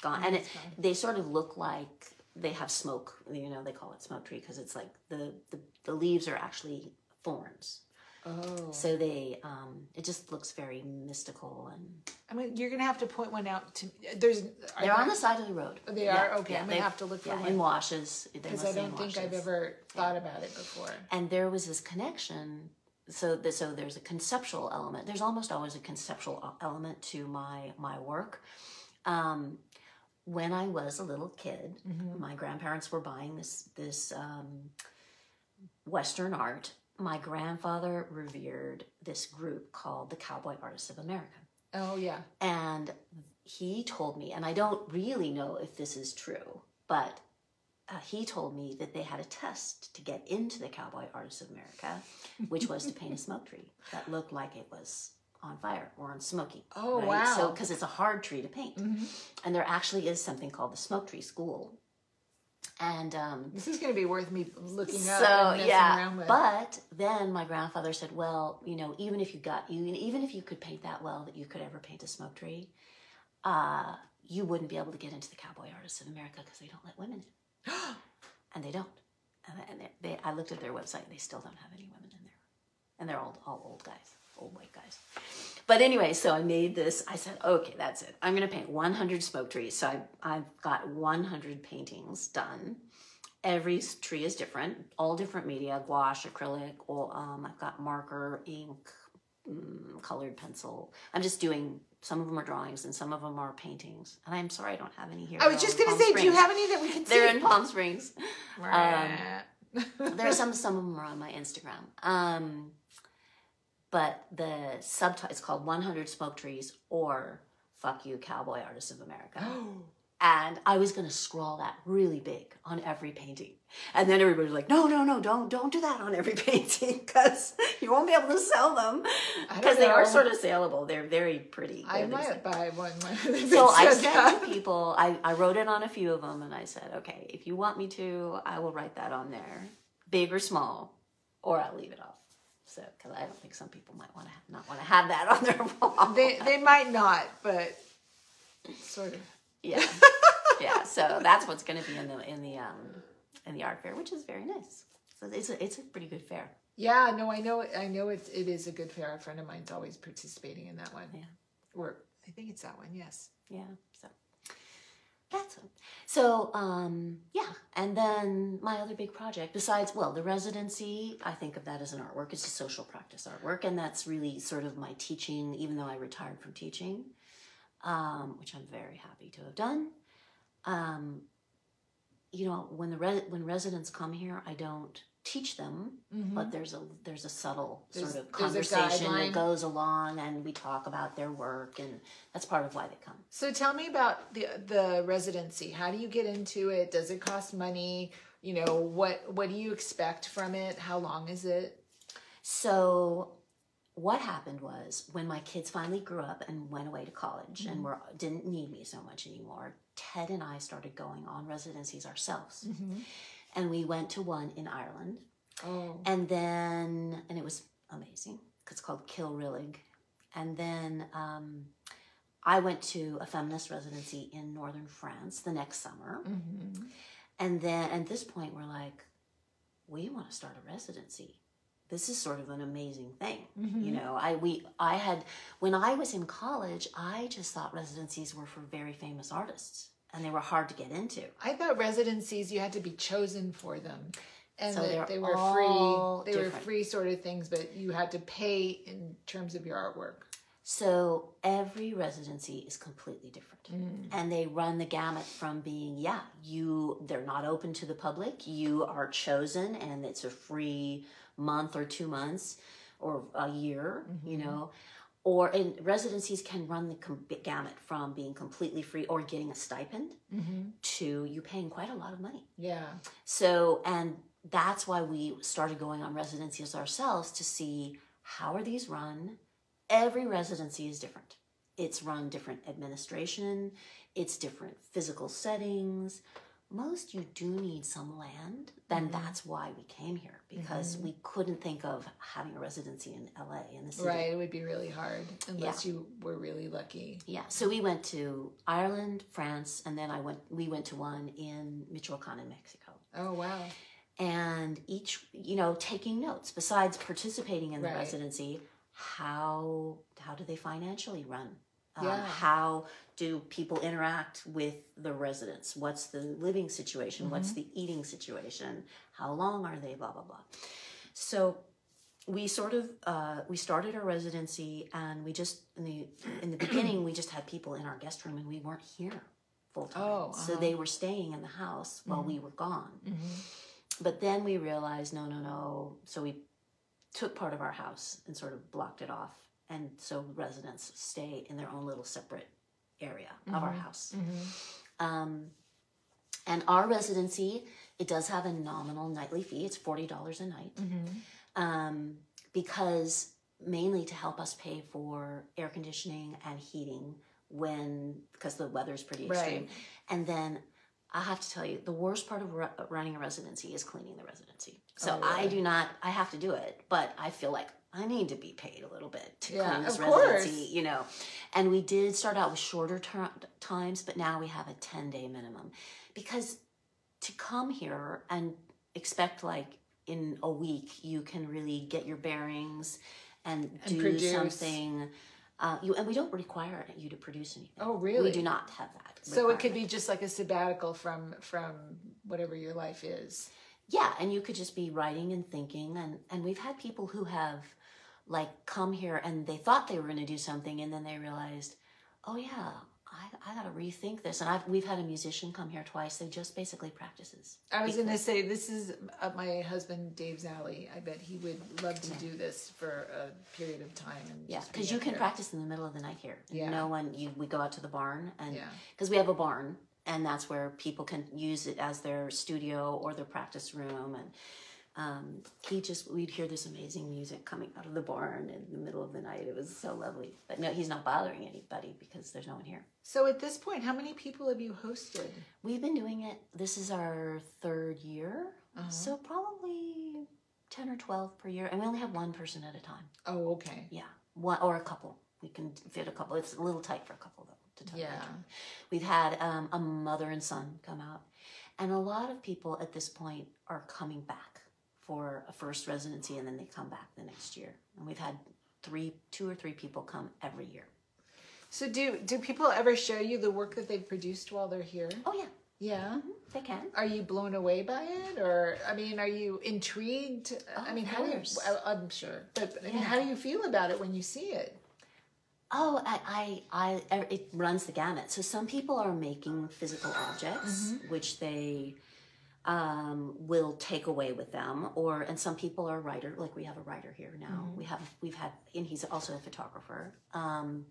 gone. And it, they sort of look like they have smoke you know they call it smoke tree because it's like the, the the leaves are actually thorns Oh. so they um it just looks very mystical and I mean, you're gonna have to point one out to. There's. they're on there- the side of the road They are? Okay, I'm gonna have to look for yeah, one. in washes Because I don't think I've ever thought about it before. and there was this connection so the, so there's a conceptual element there's almost always a conceptual e- element to my my work um, when i was a little kid my grandparents were buying this this um, western art my grandfather revered this group called the cowboy artists of america Oh yeah. and he told me, and I don't really know if this is true, but uh, he told me that they had a test to get into the Cowboy Artists of America, which was to paint a smoke tree that looked like it was on fire or on smoky. Oh, So, wow. Mm-hmm. because it's a hard tree to paint, and there actually is something called the Smoke Tree School, and um, This is gonna be worth me looking up so and messing yeah, around with. but then my grandfather said, "Well, you know, even if you got even even if you could paint that well that you could ever paint a smoke tree, uh, you wouldn't be able to get into the Cowboy Artists of America because they don't let women in, and they don't. And, and they, they, I looked at their website; and they still don't have any women in there. and they're all all old guys, old white guys. But anyway, so I made this. I said, okay, that's it. I'm going to paint 100 smoke trees. So I, I've got 100 paintings done. Every tree is different, all different media: gouache, acrylic, or um, I've got marker, ink, mm, colored pencil. I'm just doing. Some of them are drawings and some of them are paintings. And I'm sorry I don't have any here. I was just going to say, Springs. do you have any that we can see? They're in Palm Springs. Um, there are some. Some of them are on my Instagram. Um, but the subtitle is called 100 Smoke Trees or Fuck You Cowboy Artists of America. and I was going to scrawl that really big on every painting. And then everybody was like, "No, no, no, don't don't do that on every painting cuz you won't be able to sell them because they are sort of saleable. They're very pretty. I might buy one. so I said to people, I, I wrote it on a few of them and I said, "Okay, if you want me to, I will write that on there, big or small, or I'll leave it off." So, because I don't think some people might want to not want to have that on their wall. They they might not, but sort of. Yeah, yeah. So that's what's going to be in the in the um in the art fair, which is very nice. So it's a it's a pretty good fair. Yeah, no, I know I know it it is a good fair. A friend of mine's always participating in that one. Yeah, or I think it's that one. Yes. Yeah. So that's it. So, um, yeah. And then my other big project, besides, well, the residency, I think of that as an artwork. It's a social practice artwork. And that's really sort of my teaching, even though I retired from teaching, um, which I'm very happy to have done. Um, you know, when the re- when residents come here, I don't teach them, mm-hmm. but there's a there's a subtle there's, sort of conversation that goes along, and we talk about their work, and that's part of why they come. So tell me about the the residency. How do you get into it? Does it cost money? You know what what do you expect from it? How long is it? So what happened was when my kids finally grew up and went away to college mm-hmm. and were didn't need me so much anymore ted and i started going on residencies ourselves mm-hmm and we went to one in Ireland. Oh. And then, and it was amazing. It's called Cill Rialaig. And then um, I went to a feminist residency in northern France the next summer. Mm-hmm. And then at this point, we're like, we want to start a residency. This is sort of an amazing thing, mm-hmm. you know. I we I had when I was in college, I just thought residencies were for very famous artists and they were hard to get into. I thought residencies you had to be chosen for them. And so that they were free. They different. were free sort of things, but you had to pay in terms of your artwork. So every residency is completely different. Mm. And they run the gamut from being, yeah, you they're not open to the public. You are chosen and it's a free month or two months or a year, mm-hmm. you know or in residencies can run the gamut from being completely free or getting a stipend mm-hmm. to you paying quite a lot of money. Yeah. So, and that's why we started going on residencies ourselves to see how are these run. Every residency is different. It's run different administration, it's different physical settings, most you do need some land then mm-hmm. that's why we came here because mm-hmm. we couldn't think of having a residency in la in the city right it would be really hard unless yeah. you were really lucky yeah so we went to ireland france and then i went we went to one in michoacan in mexico oh wow and each you know taking notes besides participating in the right. residency how how do they financially run um, yeah. how do people interact with the residents? What's the living situation? Mm-hmm. What's the eating situation? How long are they? Blah blah blah. So we sort of uh, we started our residency, and we just in the in the beginning we just had people in our guest room, and we weren't here full time. Oh, uh-huh. So they were staying in the house while mm-hmm. we were gone. Mm-hmm. But then we realized, no, no, no. So we took part of our house and sort of blocked it off and so residents stay in their own little separate area mm-hmm. of our mm-hmm. house. Mm-hmm. Um, and our residency, it does have a nominal nightly fee. It's forty dollars a night, mm-hmm. um, because mainly to help us pay for air conditioning and heating when because the weather's pretty extreme. Right. And then I have to tell you, the worst part of re- running a residency is cleaning the residency. So oh, really? I do not. I have to do it, but I feel like I need to be paid a little bit to yeah, clean this residency, course. you know. And we did start out with shorter ter- times, but now we have a 10 day minimum because to come here and expect like in a week you can really get your bearings and, do produce. something. Uh, you and we don't require you to produce anything. Oh, really? We do not have that. So it could be just like a sabbatical from from whatever your life is. Yeah, and you could just be writing and thinking, and and we've had people who have like come here and they thought they were going to do something, and then they realized, oh yeah, I I got to rethink this. And I've we've had a musician come here twice. They just basically practices. I was going to say this is uh, my husband Dave's alley. I bet he would love to do this for a period of time. And Yeah, be because you can here. practice in the middle of the night here. Yeah. No one, you we go out to the barn and Yeah. because we have a barn and that's where people can use it as their studio or their practice room and um, he just we'd hear this amazing music coming out of the barn in the middle of the night. It was so lovely. But no, he's not bothering anybody because there's no one here. So at this point, how many people have you hosted? We've been doing it. This is our third year, Uh-huh. so probably ten or twelve per year, and we only have one person at a time. Oh, okay. Yeah, one or a couple. We can fit a couple. It's a little tight for a couple though. To tell Yeah. We've had um, a mother and son come out, and a lot of people at this point are coming back for a first residency, and then they come back the next year. And we've had three, two or three people come every year. So do do people ever show you the work that they've produced while they're here? Oh yeah, Yeah. Mm-hmm. they can. Are you blown away by it, or I mean, are you intrigued? Oh, I Oh, mean, how do you? I, I'm sure, but I mean, how do you feel about it when you see it? Oh, I, I, I, er, it runs the gamut. So some people are making physical objects, mm-hmm. which they um, will take away with them, or and some people are writer. Like we have a writer here now. We have, we've had, and he's also a photographer. Um,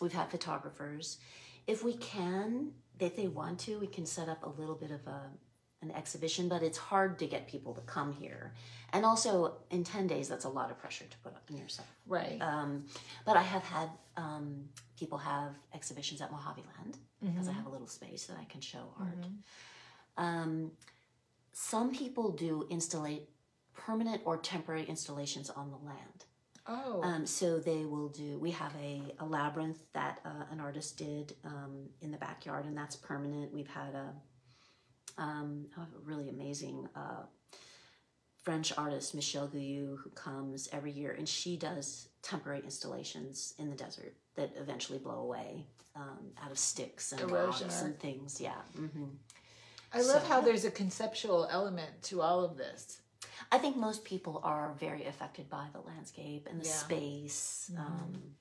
we've had photographers. If we can, if they want to, we can set up a little bit of a an exhibition, but it's hard to get people to come here. And also, in ten days, that's a lot of pressure to put on yourself. Right. Um, but I have had um, people have exhibitions at Mojave Land because I have a little space that I can show art. Um, some people do installate permanent or temporary installations on the land. oh. Um, so they will do. We have a, a labyrinth that uh, an artist did um, in the backyard, and that's permanent. We've had a, um, a really amazing uh, French artist, Michelle Guyou, who comes every year, and she does temporary installations in the desert that eventually blow away um, out of sticks and Erosion rocks art. and things. Yeah. hmm I love so- how there's a conceptual element to all of this. I think most people are very affected by the landscape and the Yeah. space. Um,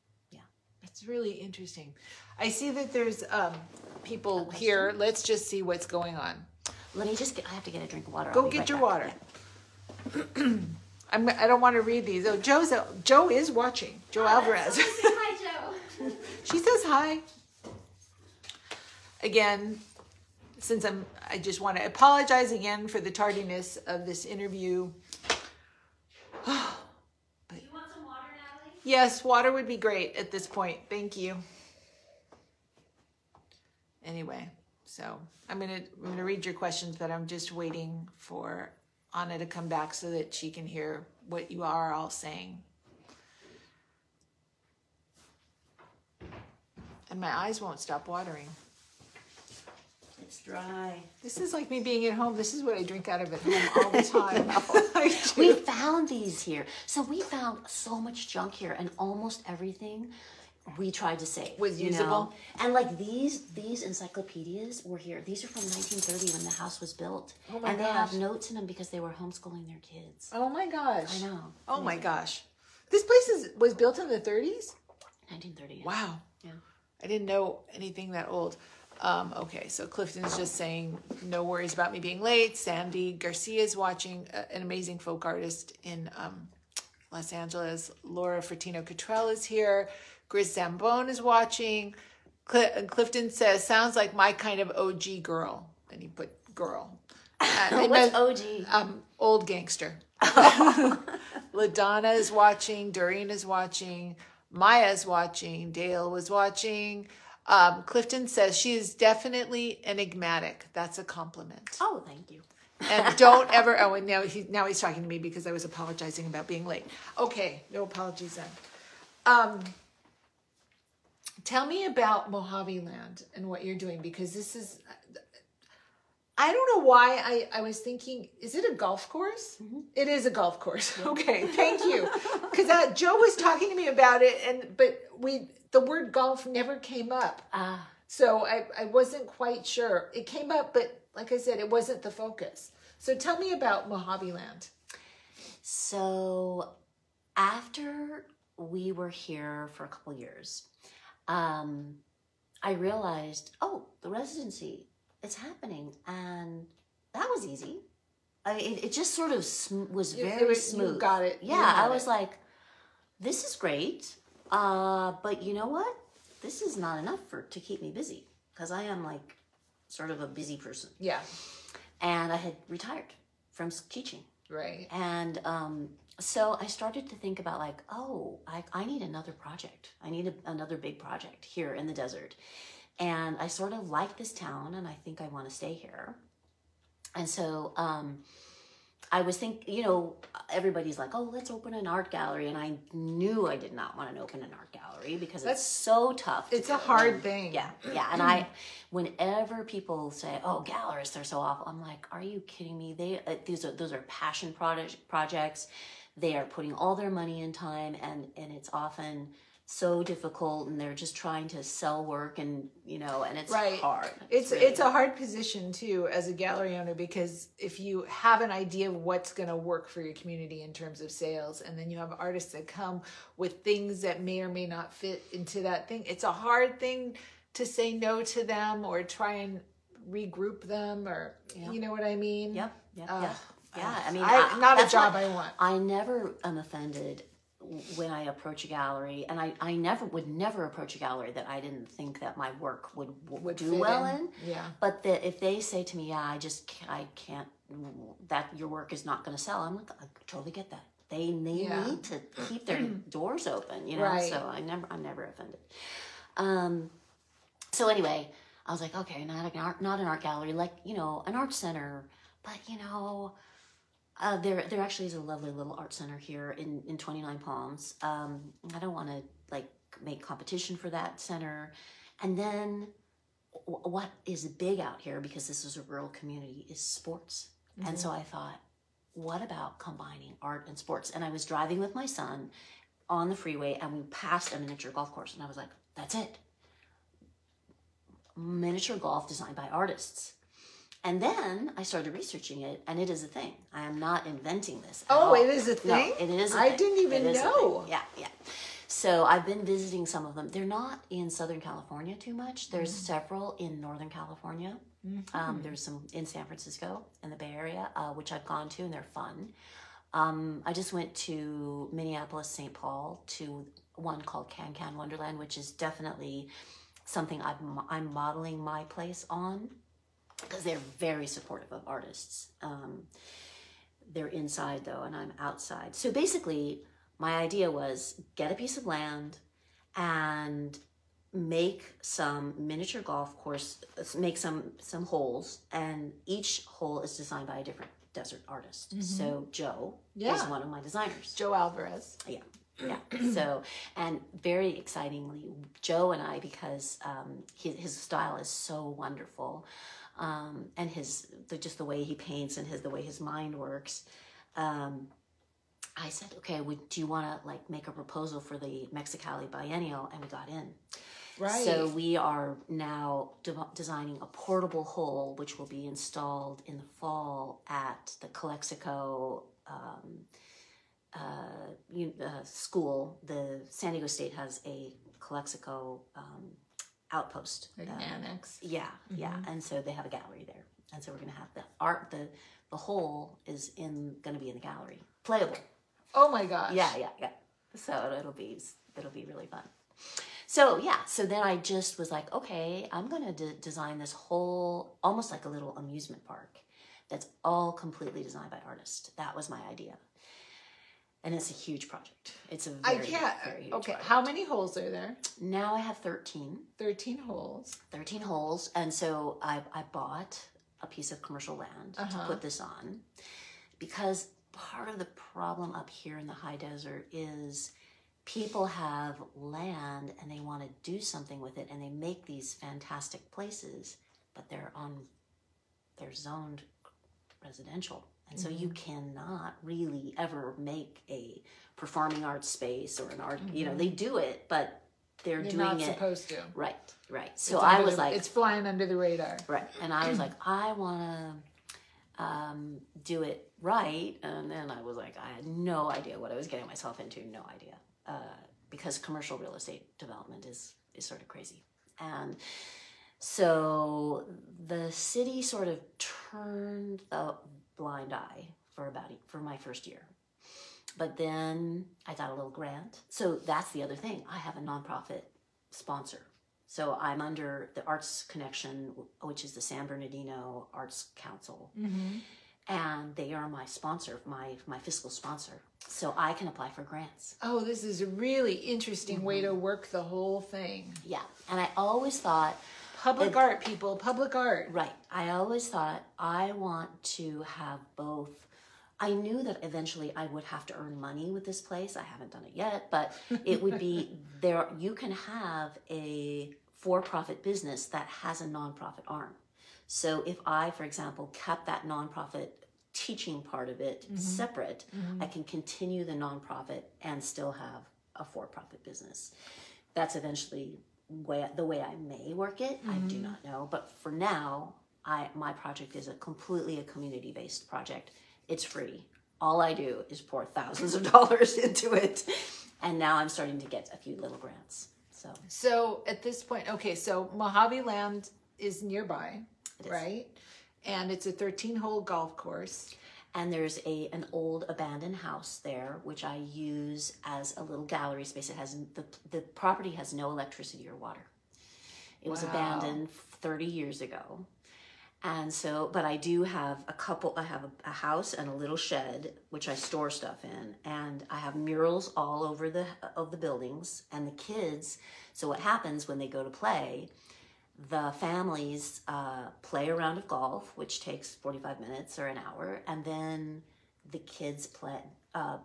It's really interesting. I see that there's um, people here. Let's just see what's going on. let me just get. I have to get a drink of water. Go get right your back. water. Yeah. I'm, I don't want to read these. Oh, Joe's Joe is watching. Joe Alvarez. Hi, Joe. she says hi. Again, since I'm, I just want to apologize again for the tardiness of this interview. You want some water, Natalie? Yes, water would be great at this point. Thank you. Anyway, so I'm gonna I'm gonna read your questions, but I'm just waiting for Anna to come back so that she can hear what you are all saying. And my eyes won't stop watering. It's dry. This is like me being at home. This is what I drink out of at home all the time. We found these here. So we found so much junk here, and almost everything we tried to save Was you know? usable? And like these these encyclopedias were here. These are from 1930 when the house was built, Oh my and they have notes in them because they were homeschooling their kids. oh my gosh. I know. Oh my gosh. This place is was built in the 30s? 1930. yeah. Wow. Yeah. I didn't know anything that old. Um, okay, so Clifton's just saying, no worries about me being late. Sandy Garcia is watching, uh, an amazing folk artist in um, Los Angeles. Laura Fertino Cottrell is here. Gris Zambone is watching. Cl- Clifton says, sounds like my kind of OG girl. And he put girl. Uh, What's meant- OG? um, old gangster. LaDonna is watching. Doreen is watching. Maya's watching. Dale was watching. Um, Clifton says she is definitely enigmatic. That's a compliment. Oh, thank you. And don't ever. Oh, and now he now he's talking to me because I was apologizing about being late. Okay, no apologies then. Um, tell me about Mojave Land and what you're doing because this is I don't know why I, I was thinking, is it a golf course? Mm-hmm. It is a golf course. Okay, thank you. Because uh, Joe was talking to me about it, and but we the word golf never came up, Ah, so I I wasn't quite sure. It came up, but like I said, it wasn't the focus. So tell me about Mojave Land. So after we were here for a couple years, um, I realized, oh, the residency, it's happening, and that was easy. I, it, it just sort of sm- was very it was- you smooth. got it. Yeah, had I was it. like, this is great, uh, but you know what? This is not enough for to keep me busy because I am like sort of a busy person, Yeah, and I had retired from teaching. right. And um, so I started to think about like, oh, I, I need another project. I need a, another big project here in the desert. And I sort of like this town and I think I want to stay here. And so um, I was think, you know, everybody's like, oh, let's open an art gallery. And I knew I did not want to open an art gallery because That's- it's so tough. to It's a hard And- thing. Yeah, yeah. And I, whenever people say, "Oh, gallerists, they're so awful," I'm like, "Are you kidding me? They uh, these are those are passion project projects. They are putting all their money and time, and and it's often so difficult, and they're just trying to sell work, and you know, and it's Right. hard. It's really it's a hard position too as a gallery owner because if you have an idea of what's going to work for your community in terms of sales and then you have artists that come with things that may or may not fit into that thing it's a hard thing to say no to them or try and regroup them or Yeah. you know what I mean Yep. Yep. Ugh, yeah. I mean, I, I- not a job why- I want I never am offended when I approach a gallery, and I, I never would never approach a gallery that I didn't think that my work would, would, would do well in. yeah But that if they say to me, "Yeah, I just I can't, that your work is not going to sell," I'm like, I totally get that. They they Yeah. need to keep their doors open, you know. Right. So I never, I'm never offended. Um, so anyway, I was like, okay, not an art, not an art gallery, like you know, an art center, but you know. Uh, there, there actually is a lovely little art center here in, in 29 Palms. Um, I don't want to like make competition for that center. And then w- what is big out here because this is a rural community is sports. And so i thought what about combining art and sports? And i was driving with my son on the freeway and we passed a miniature golf course and i was like that's it. Miniature golf designed by artists and then i started researching it and it is a thing i am not inventing this oh all. it is a No, thing it is. a I thing. I didn't even It know. Yeah, yeah. So I've been visiting some of them. They're not in Southern California too much. There's Mm. several in Northern California. Mm-hmm. Um, there's some in San Francisco in the Bay Area, uh, which I've gone to, and they're fun. Um, I just went to Minneapolis, St. Paul, to one called Can Can Wonderland, which is definitely something I'm, I'm modeling my place on because they're very supportive of artists. Um, they're inside though, and I'm outside. So basically, my idea was get a piece of land and make some miniature golf course, make some some holes, and each hole is designed by a different desert artist. So Joe is one of my designers. Joe Alvarez Yeah. Yeah. So, and very excitingly, Joe and I, because um, his, his style is so wonderful, um, and his the, just the way he paints and his the way his mind works. Um, I said, okay, would, do you want to like make a proposal for the Mexicali Biennial? And we got in. right So we are now de- designing a portable hole, which will be installed in the fall at the Calexico um, uh, uh, school. The San Diego State has a Calexico um, outpost. like um, an annex yeah, yeah, mm-hmm. and so they have a gallery there, and so we're gonna have the art. the The whole is in gonna be in the gallery, playable. oh my gosh Yeah, yeah, yeah. So it'll be it'll be really fun. So yeah, so then I just was like, okay, I'm gonna de- design this whole almost like a little amusement park that's all completely designed by artists. That was my idea, and it's a huge project. It's a very, can't very okay project. how many holes are there now I have 13, 13 holes 13 holes, and so I I bought a piece of commercial land Uh-huh. to put this on because part of the problem up here in the high desert is people have land and they want to do something with it and they make these fantastic places but they're on they're zoned residential. And so you cannot really ever make a performing arts space or an art, you know, they do it, but they're You're doing not it. supposed to. Right, right. So It's I under was the- like, it's flying under the radar. Right. And I was like, I want to um, do it right. And then I was like, I had no idea what I was getting myself into. No idea. Uh, because commercial real estate development is, is sort of crazy. And so the city sort of turned the blind eye for about for my first year. But then I got a little grant. So that's the other thing. I have a nonprofit sponsor. So I'm under the Arts Connection, which is the San Bernardino Arts Council, and they are my sponsor, my my fiscal sponsor. So I can apply for grants. Oh, this is a really interesting way Mm-hmm. to work the whole thing. Yeah, and I always thought, Public art, people, public art. right, I always thought I want to have both. I knew that eventually I would have to earn money with this place. I haven't done it yet, but it would be there. You can have a for-profit business that has a nonprofit arm. So if I, for example, kept that nonprofit teaching part of it mm-hmm. separate, mm-hmm. I can continue the nonprofit and still have a for-profit business. That's eventually way the way I may work it. I do mm-hmm. not know, but for now, I my project is a completely a community-based project. It's free. All I do is pour thousands of dollars into it, and now I'm starting to get a few little grants. So So at this point, okay, so Mojave Land is nearby, right? And it's a 13 hole golf course. And there's a an old abandoned house there which i use as a little gallery space. It has the the property has no electricity or water. It was abandoned 30 years ago. And so but i do have a couple i have a, a house and a little shed which i store stuff in. And i have murals all over the of the buildings and the kids. So what happens when they go to play the families uh, play a round of golf, which takes 45 minutes or an hour, and then the kids play uh,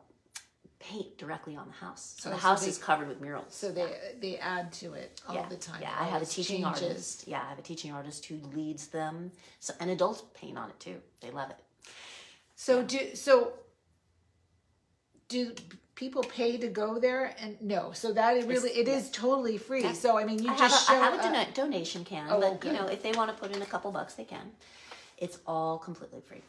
paint directly on the house. So Oh, the so house they- is covered with murals. So they they add to it all yeah, the time. yeah. I have a teaching changes. artist. Yeah, I have a teaching artist who leads them. So and adults paint on it too. They love it. So do so do people pay to go there and no so that it really it is totally free so i mean you I just a, I show have a dona- donation can, Oh, but good. you know if they want to put in a couple bucks, they can. It's all completely free.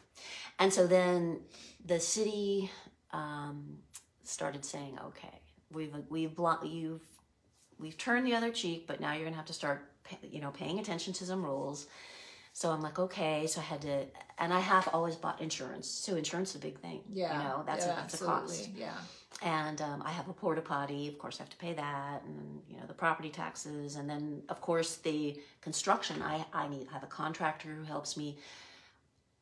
And so then the city um, started saying, "Okay, we've we've you've we've turned the other cheek, but now you're gonna have to start, pay, you know, paying attention to some rules." So I'm like, okay. So I had to, and I have always bought insurance. So insurance is a big thing. yeah you know that's yeah, a, that's a cost yeah and um, I have a porta potty. Of course, I have to pay that, and you know the property taxes, and then of course the construction. I I need I have a contractor who helps me.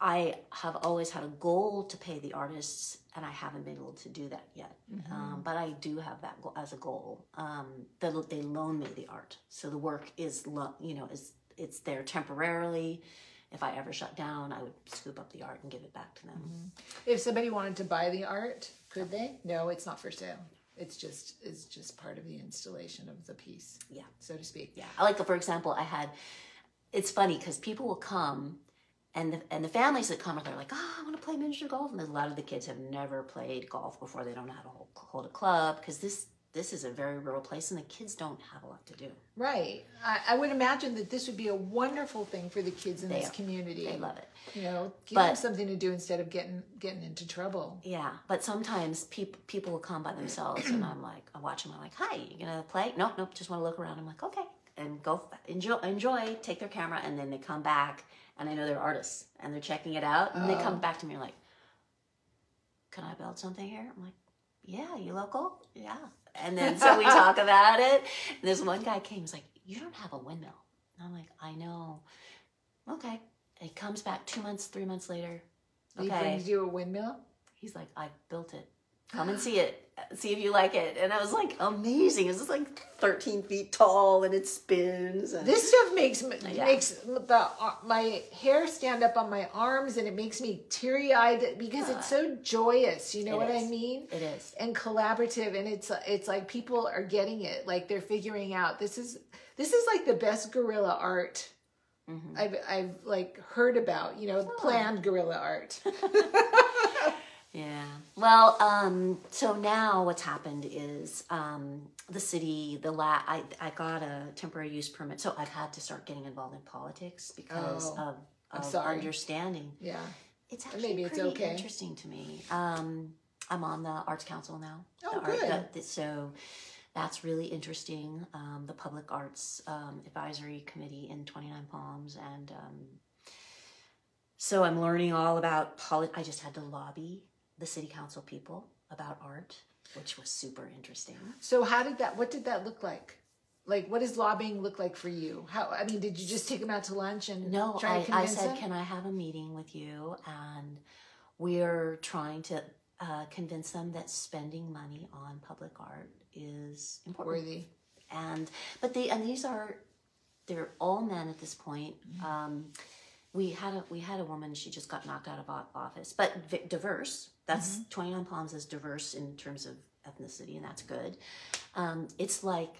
I have always had a goal to pay the artists, and I haven't been able to do that yet. Um, but I do have that goal as a goal. Um, they, they loan me the art, so the work is lo- you know is it's there temporarily. If I ever shut down, I would scoop up the art and give it back to them. Mm-hmm. if somebody wanted to buy the art could they no it's not for sale it's just it's just part of the installation of the piece Yeah. so to speak Yeah, I like for example, I had. It's funny because people will come, and the and the families that come are they're like, oh, I want to play miniature golf, and a lot of the kids have never played golf before. They don't know how to hold, hold a club because this this is a very rural place, and the kids don't have a lot to do. right I, I would imagine that this would be a wonderful thing for the kids in this are. community They love it. you know give But- them something to do instead of getting getting into trouble Yeah, but sometimes people people will come by themselves, and I'm like, I watch them. I'm like, Hi, you gonna play? Nope, nope. Just want to look around. I'm like, okay, and go enjoy, enjoy. Take their camera, and then they come back, and I know they're artists, and they're checking it out, and they oh. come back to me and like, Can I build something here? I'm like, Yeah, you local? Yeah. And then so we talk about it. And this one guy came. He's like, You don't have a windmill. And I'm like, I know. Okay. And he comes back two months, three months later. he Okay. brings you a windmill He's like, I built it. Come and see it. See if you like it. And I was like, amazing. It's like 13 feet tall and it spins. And This stuff makes Yeah. makes the uh, my hair stand up on my arms, and it makes me teary eyed because it's so joyous. You know It what I mean? it is. And collaborative, and it's it's like people are getting it. Like they're figuring out this is this is like the best guerrilla art I've I've like heard about, you know, planned guerrilla art. Yeah. Well, um, so now what's happened is um, the city, the la- I, I got a temporary use permit, so I've had to start getting involved in politics because Oh, of, I'm of understanding. yeah. It's actually Maybe it's pretty okay. interesting to me. Um, I'm on the Arts Council now. Oh, The art- good. the- so that's really interesting. Um, the Public Arts um, Advisory Committee in 29 Palms. And um, so I'm learning all about poli- I just had to lobby the city council people about art, which was super interesting. So how did that what did that look like? Like what does lobbying look like for you? How I mean, did you just take them out to lunch and No, try I, I said, them? can I have a meeting with you? And we're trying to uh, convince them that spending money on public art is important. worthy? And but they and these are they're all men at this point. Um, we had a we had a woman. She just got knocked out of office, but v- diverse. That's Twenty Nine Palms is diverse in terms of ethnicity, and that's good. Um, it's like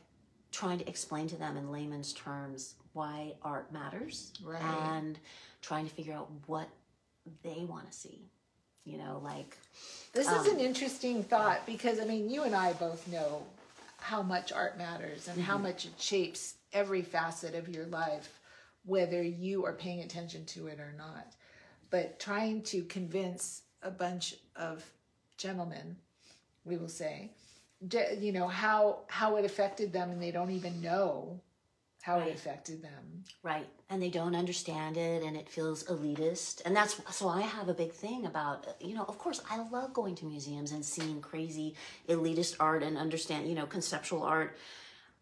trying to explain to them in layman's terms why art matters, Right. and trying to figure out what they want to see. You know, like This is Um, an interesting thought because I mean, you and I both know how much art matters and Mm-hmm. how much it shapes every facet of your life, whether you are paying attention to it or not. But trying to convince a bunch of gentlemen, we will say, you know how how it affected them, and they don't even know how Right. it affected them. Right. And they don't understand it and it feels elitist. And that's so I have a big thing about, you know, of course, I love going to museums and seeing crazy elitist art and understand, you know, conceptual art.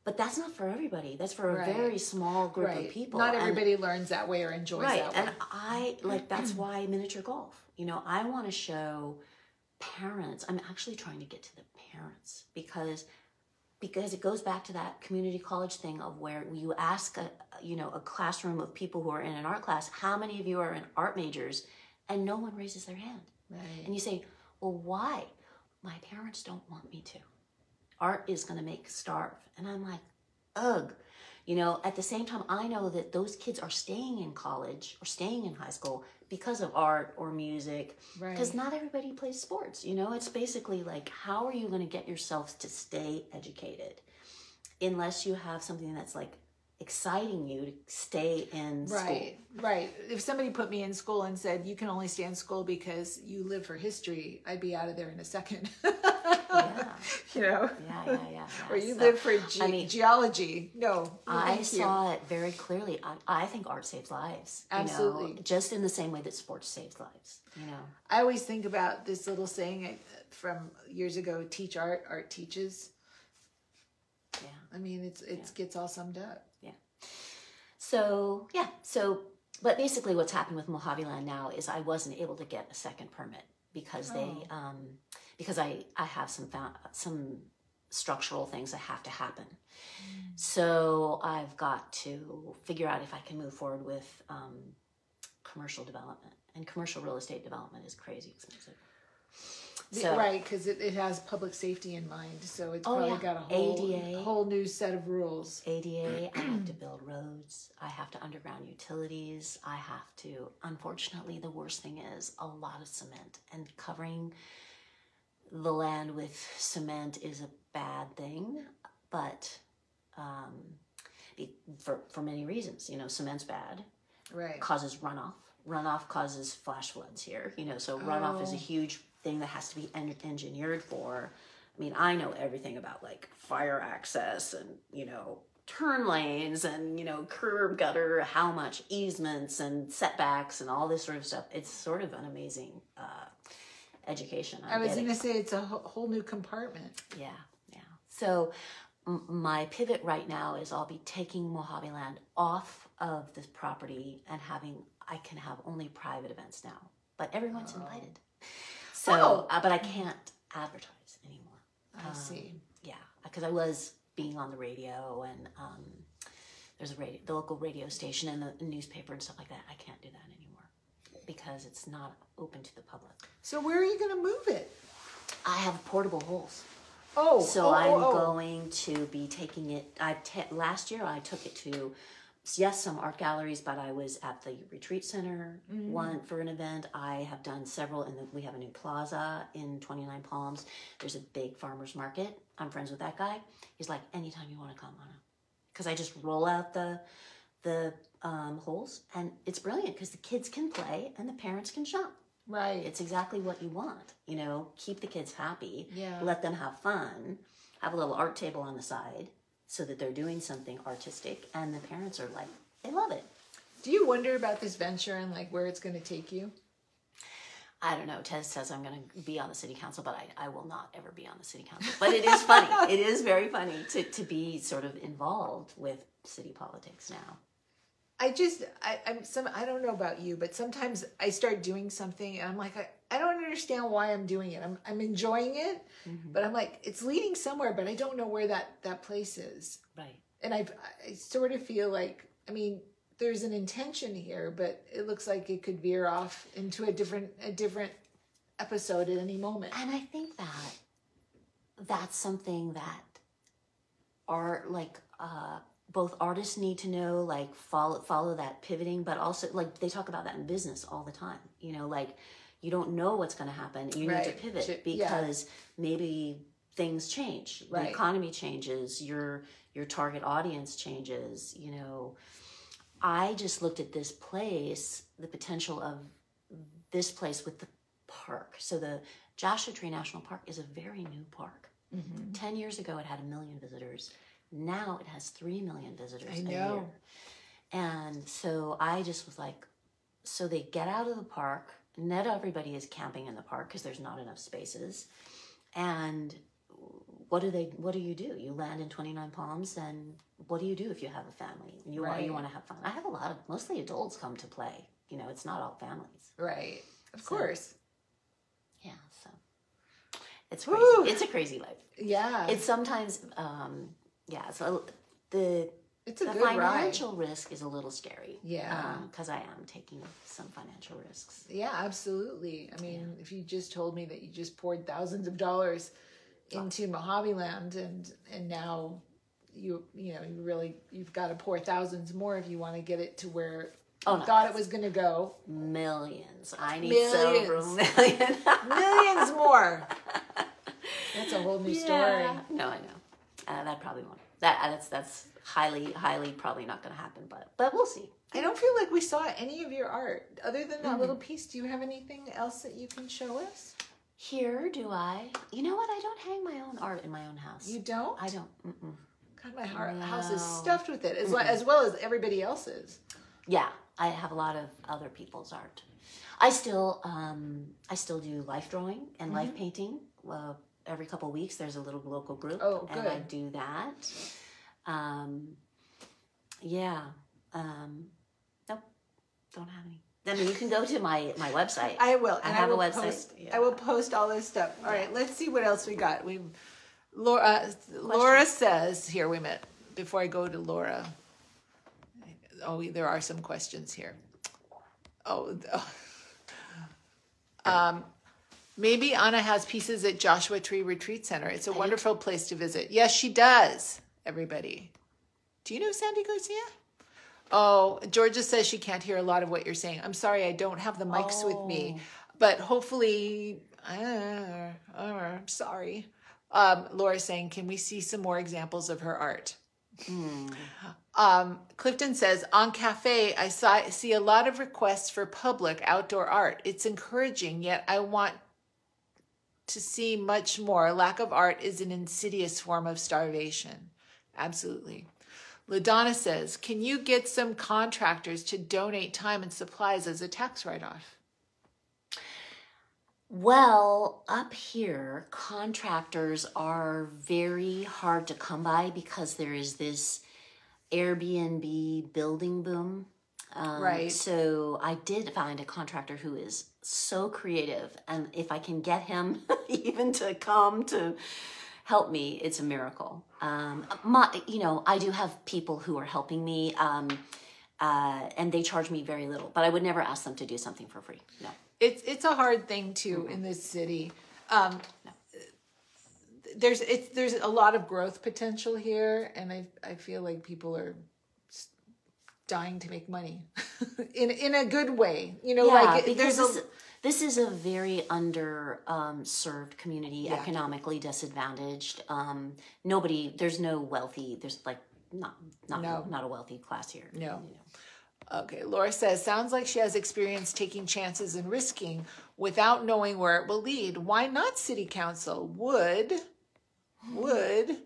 But that's not for everybody. That's for a Right. very small group Right. of people. Not And- everybody learns that way or enjoys right that and i like that's why miniature golf you know i want to show parents i'm actually trying to get to the parents because because it goes back to that community college thing of where you ask a you know a classroom of people who are in an art class how many of you are in art majors and no one raises their hand Right. and you say well why my parents don't want me to art is going to make starve and i'm like ugh you know at the same time i know that those kids are staying in college or staying in high school because of art or music because Right. not everybody plays sports you know it's basically like how are you going to get yourselves to stay educated unless you have something that's like exciting you to stay in school Right, right. If somebody put me in school and said you can only stay in school because you live for history, I'd be out of there in a second. yeah you know, yeah yeah yeah, or you So- live for ge- I mean- geology. No, I saw it very clearly. I, I think art saves lives. you know, Absolutely. just in the same way that sports saves lives. You know. I always think about this little saying uh, from years ago: "Teach art, art teaches." Yeah. I mean, it's it gets all summed up. Yeah. So yeah. So, but basically, what's happened with Mojave Land now is I wasn't able to get a second permit because they Oh. um, because I I have some some structural things that have to happen. So I've got to figure out if I can move forward with um, commercial development. And commercial real estate development is crazy expensive. So- right, because it, it has public safety in mind, so it's Oh, probably yeah. got a whole ADA. whole new set of rules. ADA, I have to build roads, I have to underground utilities, I have to, unfortunately, the worst thing is a lot of cement and covering the land with cement is a bad thing, but um, for, for many reasons, you know, cement's bad, Right. causes runoff. Runoff causes flash floods here, you know, so runoff is a Oh. huge thing that has to be en- engineered for. I mean, I know everything about like fire access and, you know, turn lanes and, you know, curb gutter, how much easements and setbacks and all this sort of stuff. It's sort of an amazing uh, education. I'm I was going to say it's a whole new compartment. Yeah, yeah. So m- my pivot right now is I'll be taking Mojave Land off of this property and having I can have only private events now, but everyone's invited. So, Oh. uh, but I can't advertise anymore. I see. Yeah, because I was being on the radio and um, there's a radio, the local radio station and the newspaper and stuff like that. I can't do that anymore because it's not open to the public. So where are you going to move it? I have portable holes. Oh, So oh, I'm oh, oh. going to be taking it. I last year I took it to yes, some art galleries, but I was at the retreat center mm. one for an event. I have done several, and we have a new plaza in Twenty Nine Palms. There's a big farmers market. I'm friends with that guy. He's like, anytime you want to come on, because I just roll out the the um, holes, and it's brilliant because the kids can play and the parents can shop. Right. It's exactly what you want. You know, keep the kids happy. Yeah. Let them have fun. Have a little art table on the side so that they're doing something artistic, and the parents are like, they love it. Do you wonder about this venture and like where it's going to take you? I don't know. Ted says I'm going to be on the city council, but I, I will not ever be on the city council. But it is funny. it is very funny to, to be sort of involved with city politics now. I just I, I'm some I don't know about you, but sometimes I start doing something and I'm like I, I don't understand why I'm doing it. I'm I'm enjoying it, but I'm like it's leading somewhere, but I don't know where that that place is. Right. And I've, I sort of feel like I mean there's an intention here, but it looks like it could veer off into a different a different episode at any moment. And I think that that's something that art like uh both artists need to know like follow follow that pivoting but also like they talk about that in business all the time you know like you don't know what's going to happen you need to Right. pivot Ch- yeah. because maybe things change Right. the economy changes your your target audience changes you know i just looked at this place the potential of this place with the park so the joshua tree national park is a very new park Mm-hmm. 10 years ago it had a million visitors now it has 3 million visitors I a know. year. And so i just was like so they get out of the park. Not everybody is camping in the park because there's not enough spaces. And what do they what do you do? You land in 29 palms and what do you do if you have a family? You want you want to have fun. I have a lot of mostly adults come to play. You know it's not all families. Right. Of course. yeah so. It's crazy. It's a crazy life. Yeah. it's sometimes um yeah so the it's a the good ride. financial risk is a little scary Yeah. Um, because i am taking some financial risks Yeah, absolutely. I mean, if you just told me that you just poured thousands of dollars into Mojave Land and and now you you know you really you've got to pour thousands more if you want to get it to where Oh, no. thought it was going to go. millions i need Millions. several million Millions more. That's a whole new story. No, I know. Uh, that probably won't. That uh, that's that's highly highly probably not going to happen, but but we'll see. I don't feel like we saw any of your art other than that little piece. Do you have anything else that you can show us? Here, do I? You know what? I don't hang my own art in my own house. You don't? I don't. Mm-mm. God, my heart, house is stuffed with it, as, well, as well as everybody else's. Yeah, I have a lot of other people's art. I still um I still do life drawing and life Mm-hmm. painting. Well, every couple weeks there's a little local group, Oh, and I do that. Um, yeah. Um, nope, don't have any. I mean, you can go to my my website. I will. I have a will website, Post, yeah. I will post all this stuff. All right, let's see what else we got. We, Laura, Laura says here. We met. Before I go to Laura. Oh, there are some questions here. Oh, um, maybe Anna has pieces at Joshua Tree Retreat Center. It's a wonderful place to visit. Yes, she does. Everybody, do you know Sandy Garcia? Oh, Georgia says she can't hear a lot of what you're saying. I'm sorry, I don't have the mics with me, but hopefully, uh, uh, I'm sorry. Um, Laura's saying, can we see some more examples of her art? Um, Clifton says, on cafe, I saw, see a lot of requests for public outdoor art. It's encouraging, yet I want to see much more. Lack of art is an insidious form of starvation. Absolutely. LaDonna says, Can you get some contractors to donate time and supplies as a tax write off? Well, up here, contractors are very hard to come by because there is this Airbnb building boom. Um, Right. So I did find a contractor who is so creative, and if I can get him even to come to help me, it's a miracle. Um, my, you know, I do have people who are helping me, um, uh, and they charge me very little, but I would never ask them to do something for free. No. It's it's a hard thing too in this city. Um, there's it's there's a lot of growth potential here, and I I feel like people are dying to make money in in a good way. You know, Yeah, like because there's this, a this is a very under um, served community, Yeah. economically disadvantaged. Um, nobody, there's no wealthy. There's like not not No. not a wealthy class here. No. you know. Okay, Laura says, sounds like she has experience taking chances and risking without knowing where it will lead. Why not city council? Would, would,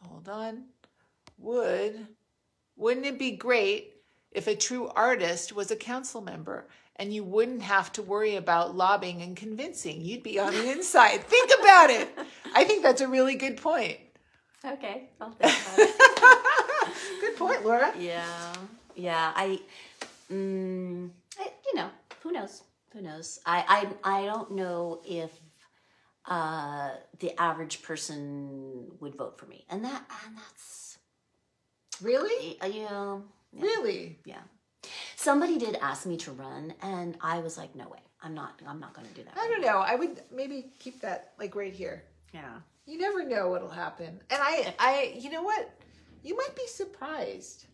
hold on, would, wouldn't it be great if a true artist was a council member and you wouldn't have to worry about lobbying and convincing? You'd be on the inside. Think about it. I think that's a really good point. Okay, I'll think about it. Good point, Laura. yeah, yeah. I, mm, I, you know, who knows? Who knows? I, I, I don't know if uh, the average person would vote for me, and that, and that's, Really? uh, you yeah. Really? Yeah. Somebody did ask me to run and I was like, no way. I'm not I'm not gonna do that. I don't know. I would maybe keep that like right here. Yeah. You never know what'll happen. And I, I, you know what? You might be surprised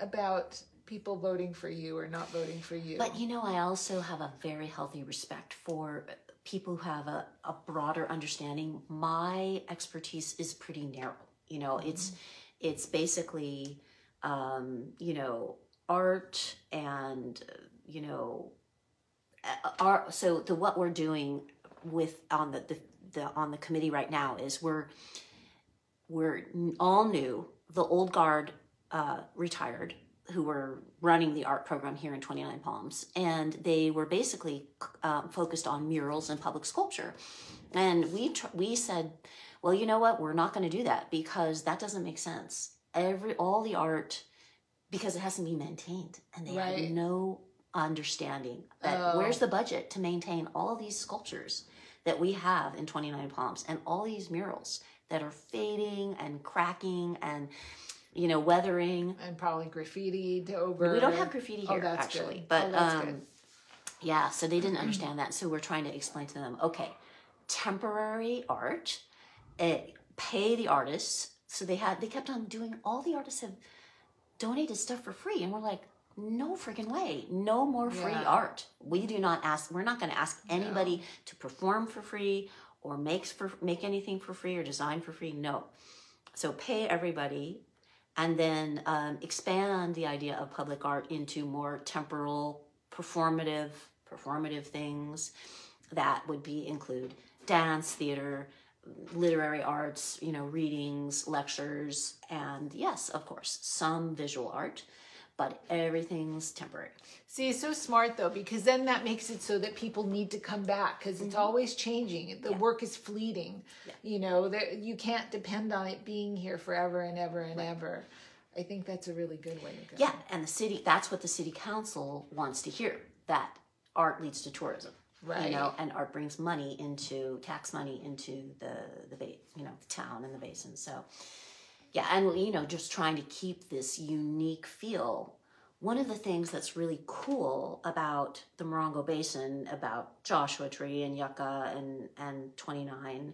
about people voting for you or not voting for you. But you know, I also have a very healthy respect for people who have a, a broader understanding. My expertise is pretty narrow. You know, it's it's basically um, you know, art and uh, you know uh, art so the what we're doing with on the, the the on the committee right now is we're we're all new. The old guard uh, retired who were running the art program here in 29 palms and they were basically um, focused on murals and public sculpture. And we we said well you know what we're not going to do that because that doesn't make sense every all the art because it has to be maintained and they Right. had no understanding that Oh. where's the budget to maintain all these sculptures that we have in 29 palms and all these murals that are fading and cracking and you know weathering and probably graffitied over. we don't have graffiti Oh, here that's actually good. but oh, that's um good. yeah so they didn't understand that so we're trying to explain to them okay temporary art eh, pay the artists. So they had they kept on doing all the artists have donated stuff for free. And we're like no freaking way. No more free Yeah. art. We do not ask we're not going to ask anybody to perform for free or makes for make anything for free or design for free. No. So pay everybody and then um, expand the idea of public art into more temporal performative performative things that would be include dance theater literary arts you know readings lectures and yes of course some visual art but everything's temporary See, it's so smart though, because then that makes it so that people need to come back because it's mm-hmm. always changing. The work is fleeting. You know, there, you can't depend on it being here forever and ever and ever. I think that's a really good way to go. yeah and the city that's what the city council wants to hear that art leads to tourism Right. you know and art brings money into tax money into the the ba- you know the town and the basin so yeah and you know just trying to keep this unique feel one of the things that's really cool about the Morongo Basin, about Joshua Tree and Yucca and, and 29,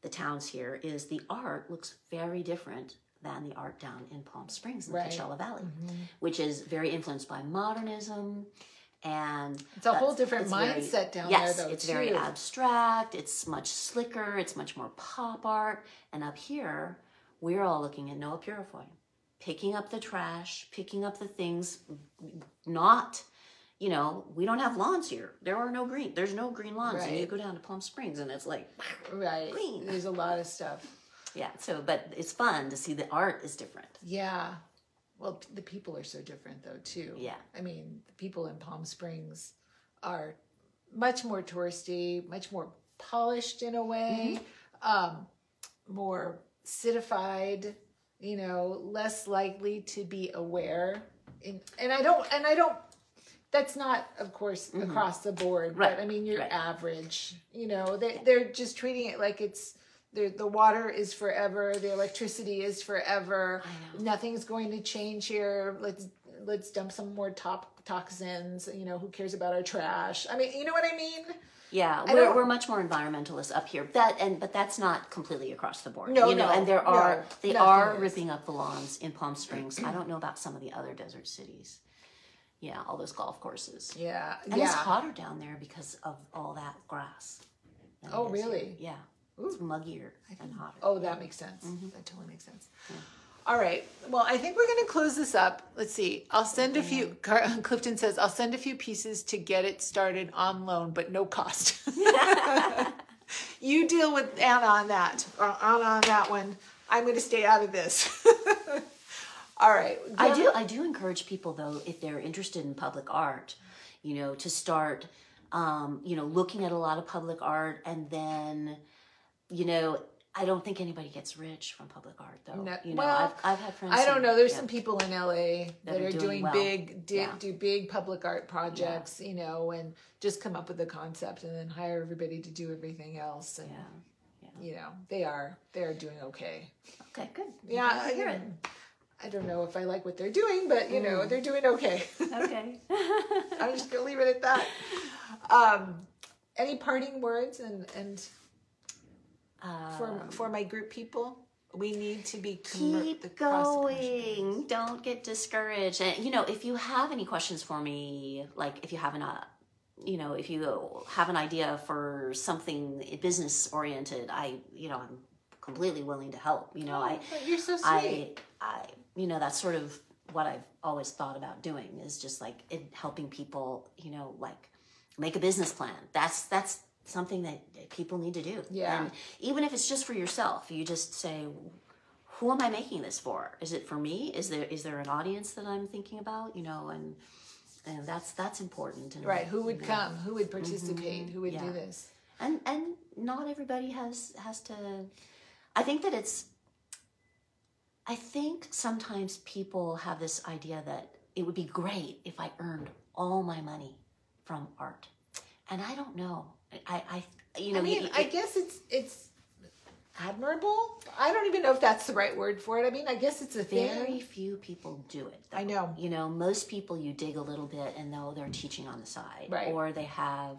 the towns here, is the art looks very different than the art down in Palm Springs in the Right. Coachella Valley, mm-hmm. which is very influenced by modernism and It's a whole different it's very- mindset down yes, there, though. it's too. very abstract. It's much slicker. It's much more pop art. And up here, we're all looking at Noah Purifoy, picking up the trash, picking up the things, not, you know, we don't have lawns here. There are no green. There's no green lawns. And you go down to Palm Springs, and it's like, right. green. There's a lot of stuff. yeah. So, but it's fun to see the art is different. Yeah. Well, the people are so different though too. Yeah. I mean, the people in Palm Springs are much more touristy, much more polished in a way, um, more citified, you know, less likely to be aware. In, and I don't, and I don't, that's not, of course, across the board, Right, but I mean, your right. average, you know, they, they're just treating it like it's, the, the water is forever, the electricity is forever. Nothing's going to change here. Let's let's dump some more top toxins. You know, who cares about our trash? I mean, you know what I mean? Yeah, I we're, we're much more environmentalist up here. That and but that's not completely across the board. No, you know, no, and there are no, they are is. ripping up the lawns in Palm Springs. I don't know about some of the other desert cities. Yeah, all those golf courses. Yeah. And yeah. it's hotter down there because of all that grass. Oh, really? Yeah. It's muggier and hotter. Oh, that makes sense. Mm-hmm. That totally makes sense. All right. Well, I think we're going to close this up. Let's see. I'll send a few. Car- Clifton says I'll send a few pieces to get it started on loan, but no cost. you deal with Anna on that, or Anna on that one. I'm going to stay out of this. All right. I do I do encourage people though, if they're interested in public art, you know, to start um, you know, looking at a lot of public art and then, you know, I don't think anybody gets rich from public art though. No- you know, well, I've, I've had friends. I don't who- know. There's yeah. some people in LA that, are are doing doing, well. big, di- Yeah. do big public art projects, you know, and just come up with the concept and then hire everybody to do everything else. And Yeah. you know, they are they're doing okay. Okay, good. Yeah, to hear I, it. I don't know if I like what they're doing, but you Mm. know, they're doing okay. Okay. I'm just gonna leave it at that. Um, any parting words and and for for my group people, we need to be keep going. Don't get discouraged. And you know if you have any questions for me like if you have an uh, you know if you have an idea for something business oriented i you know i'm completely willing to help you know i But You're so sweet. i i you know that's sort of what i've always thought about doing is just like it, helping people you know like make a business plan. That's that's something that people need to do Yeah. and even if it's just for yourself you just say who am i making this for is it for me is there is there an audience that i'm thinking about you know and and that's that's important right. Who would come? Who would participate? Who would do Mm-hmm. This? and and not everybody has has to i think that it's i think sometimes people have this idea that it would be great if i earned all my money from art and i don't know i i you know I mean, I guess it's it's admirable. I don't even know if that's the right word for it. I mean, I guess it's a thing. very few people do it I know. you know most people you dig a little bit and know they're teaching on the side Right. or they have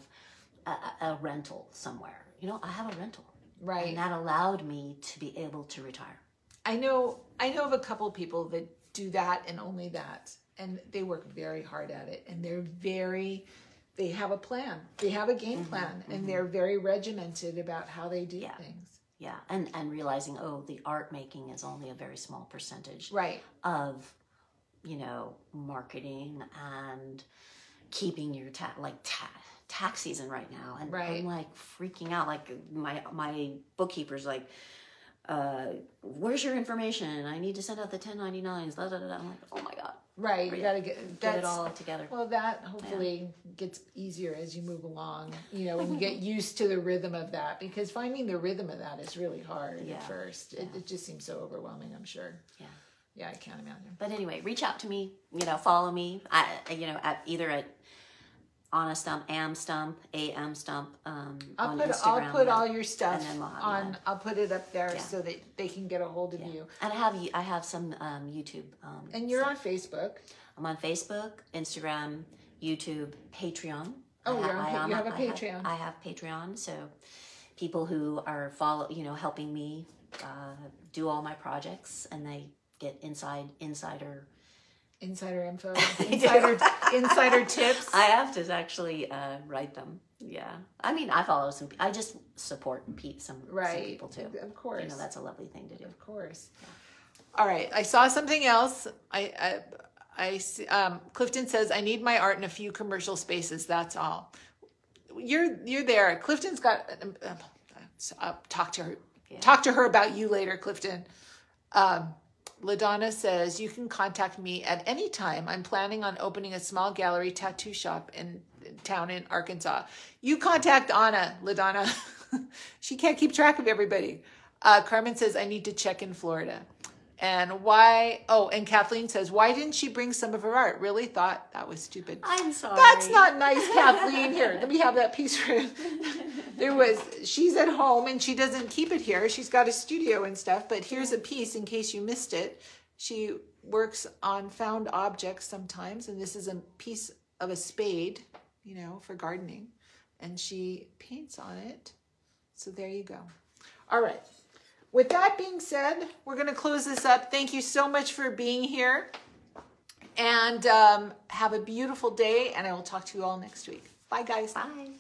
a, a a rental somewhere you know i have a rental Right. and that allowed me to be able to retire I know I know of a couple people that do that and only that. And they work very hard at it and they're very they have a plan. They have a game plan and they're very regimented about how they do Mm-hmm, Yeah. things. yeah and and realizing oh the art making is only a very small percentage Right. of you know marketing and keeping your ta- like ta- tax season right now and Right. i'm like freaking out like my my bookkeeper's like uh where's your information i need to send out the 1099s da, da, da, i'm like oh my god Right. You gotta get get it all together well that hopefully gets easier as you move along, you know, and you get used to the rhythm of that because finding the rhythm of that is really hard Yeah. at first. It, it just seems so overwhelming, I'm sure. yeah Yeah, I can't imagine. but anyway reach out to me you know follow me i you know at either at Anna Stump, Am Stump, AM Stump um, I'll on put Instagram. I'll put all your stuff we'll on. that. I'll put it up there Yeah. so that they can get a hold of you. And I have I have some um, YouTube. Um, And you're on Facebook. I'm on Facebook, Instagram, YouTube, Patreon. Oh, I you're on I you have a I Patreon. I have Patreon, so people who are follow, you know, helping me uh, do all my projects, and they get inside insider. Insider info, insider insider tips. I have to actually uh, write them. Yeah, I mean, I follow some. I just support some, some right, people too. Of course, You know, that's a lovely thing to do. of course. All right, I saw something else. I, I, I see- um, Clifton says I need my art in a few commercial spaces. That's all. You're you're there. Clifton's got. Um, um, talk to her. Talk to her about you later, Clifton. Um, LaDonna says you can contact me at any time. I'm planning on opening a small gallery tattoo shop in, town in Arkansas. You contact Anna, LaDonna. she can't keep track of everybody. Uh, Carmen says I need to check in Florida. And why? Oh, and Kathleen says, why didn't she bring some of her art? Really thought that was stupid. I'm sorry. That's not nice, Kathleen. Here, let me have that piece for you. There was, she's at home and she doesn't keep it here. She's got a studio and stuff, but here's a piece in case you missed it. She works on found objects sometimes, and this is a piece of a spade, you know, for gardening. and she paints on it. So there you go. All right. With that being said, we're going to close this up. Thank you so much for being here. And um, have a beautiful day, and I will talk to you all next week. Bye, guys. Bye.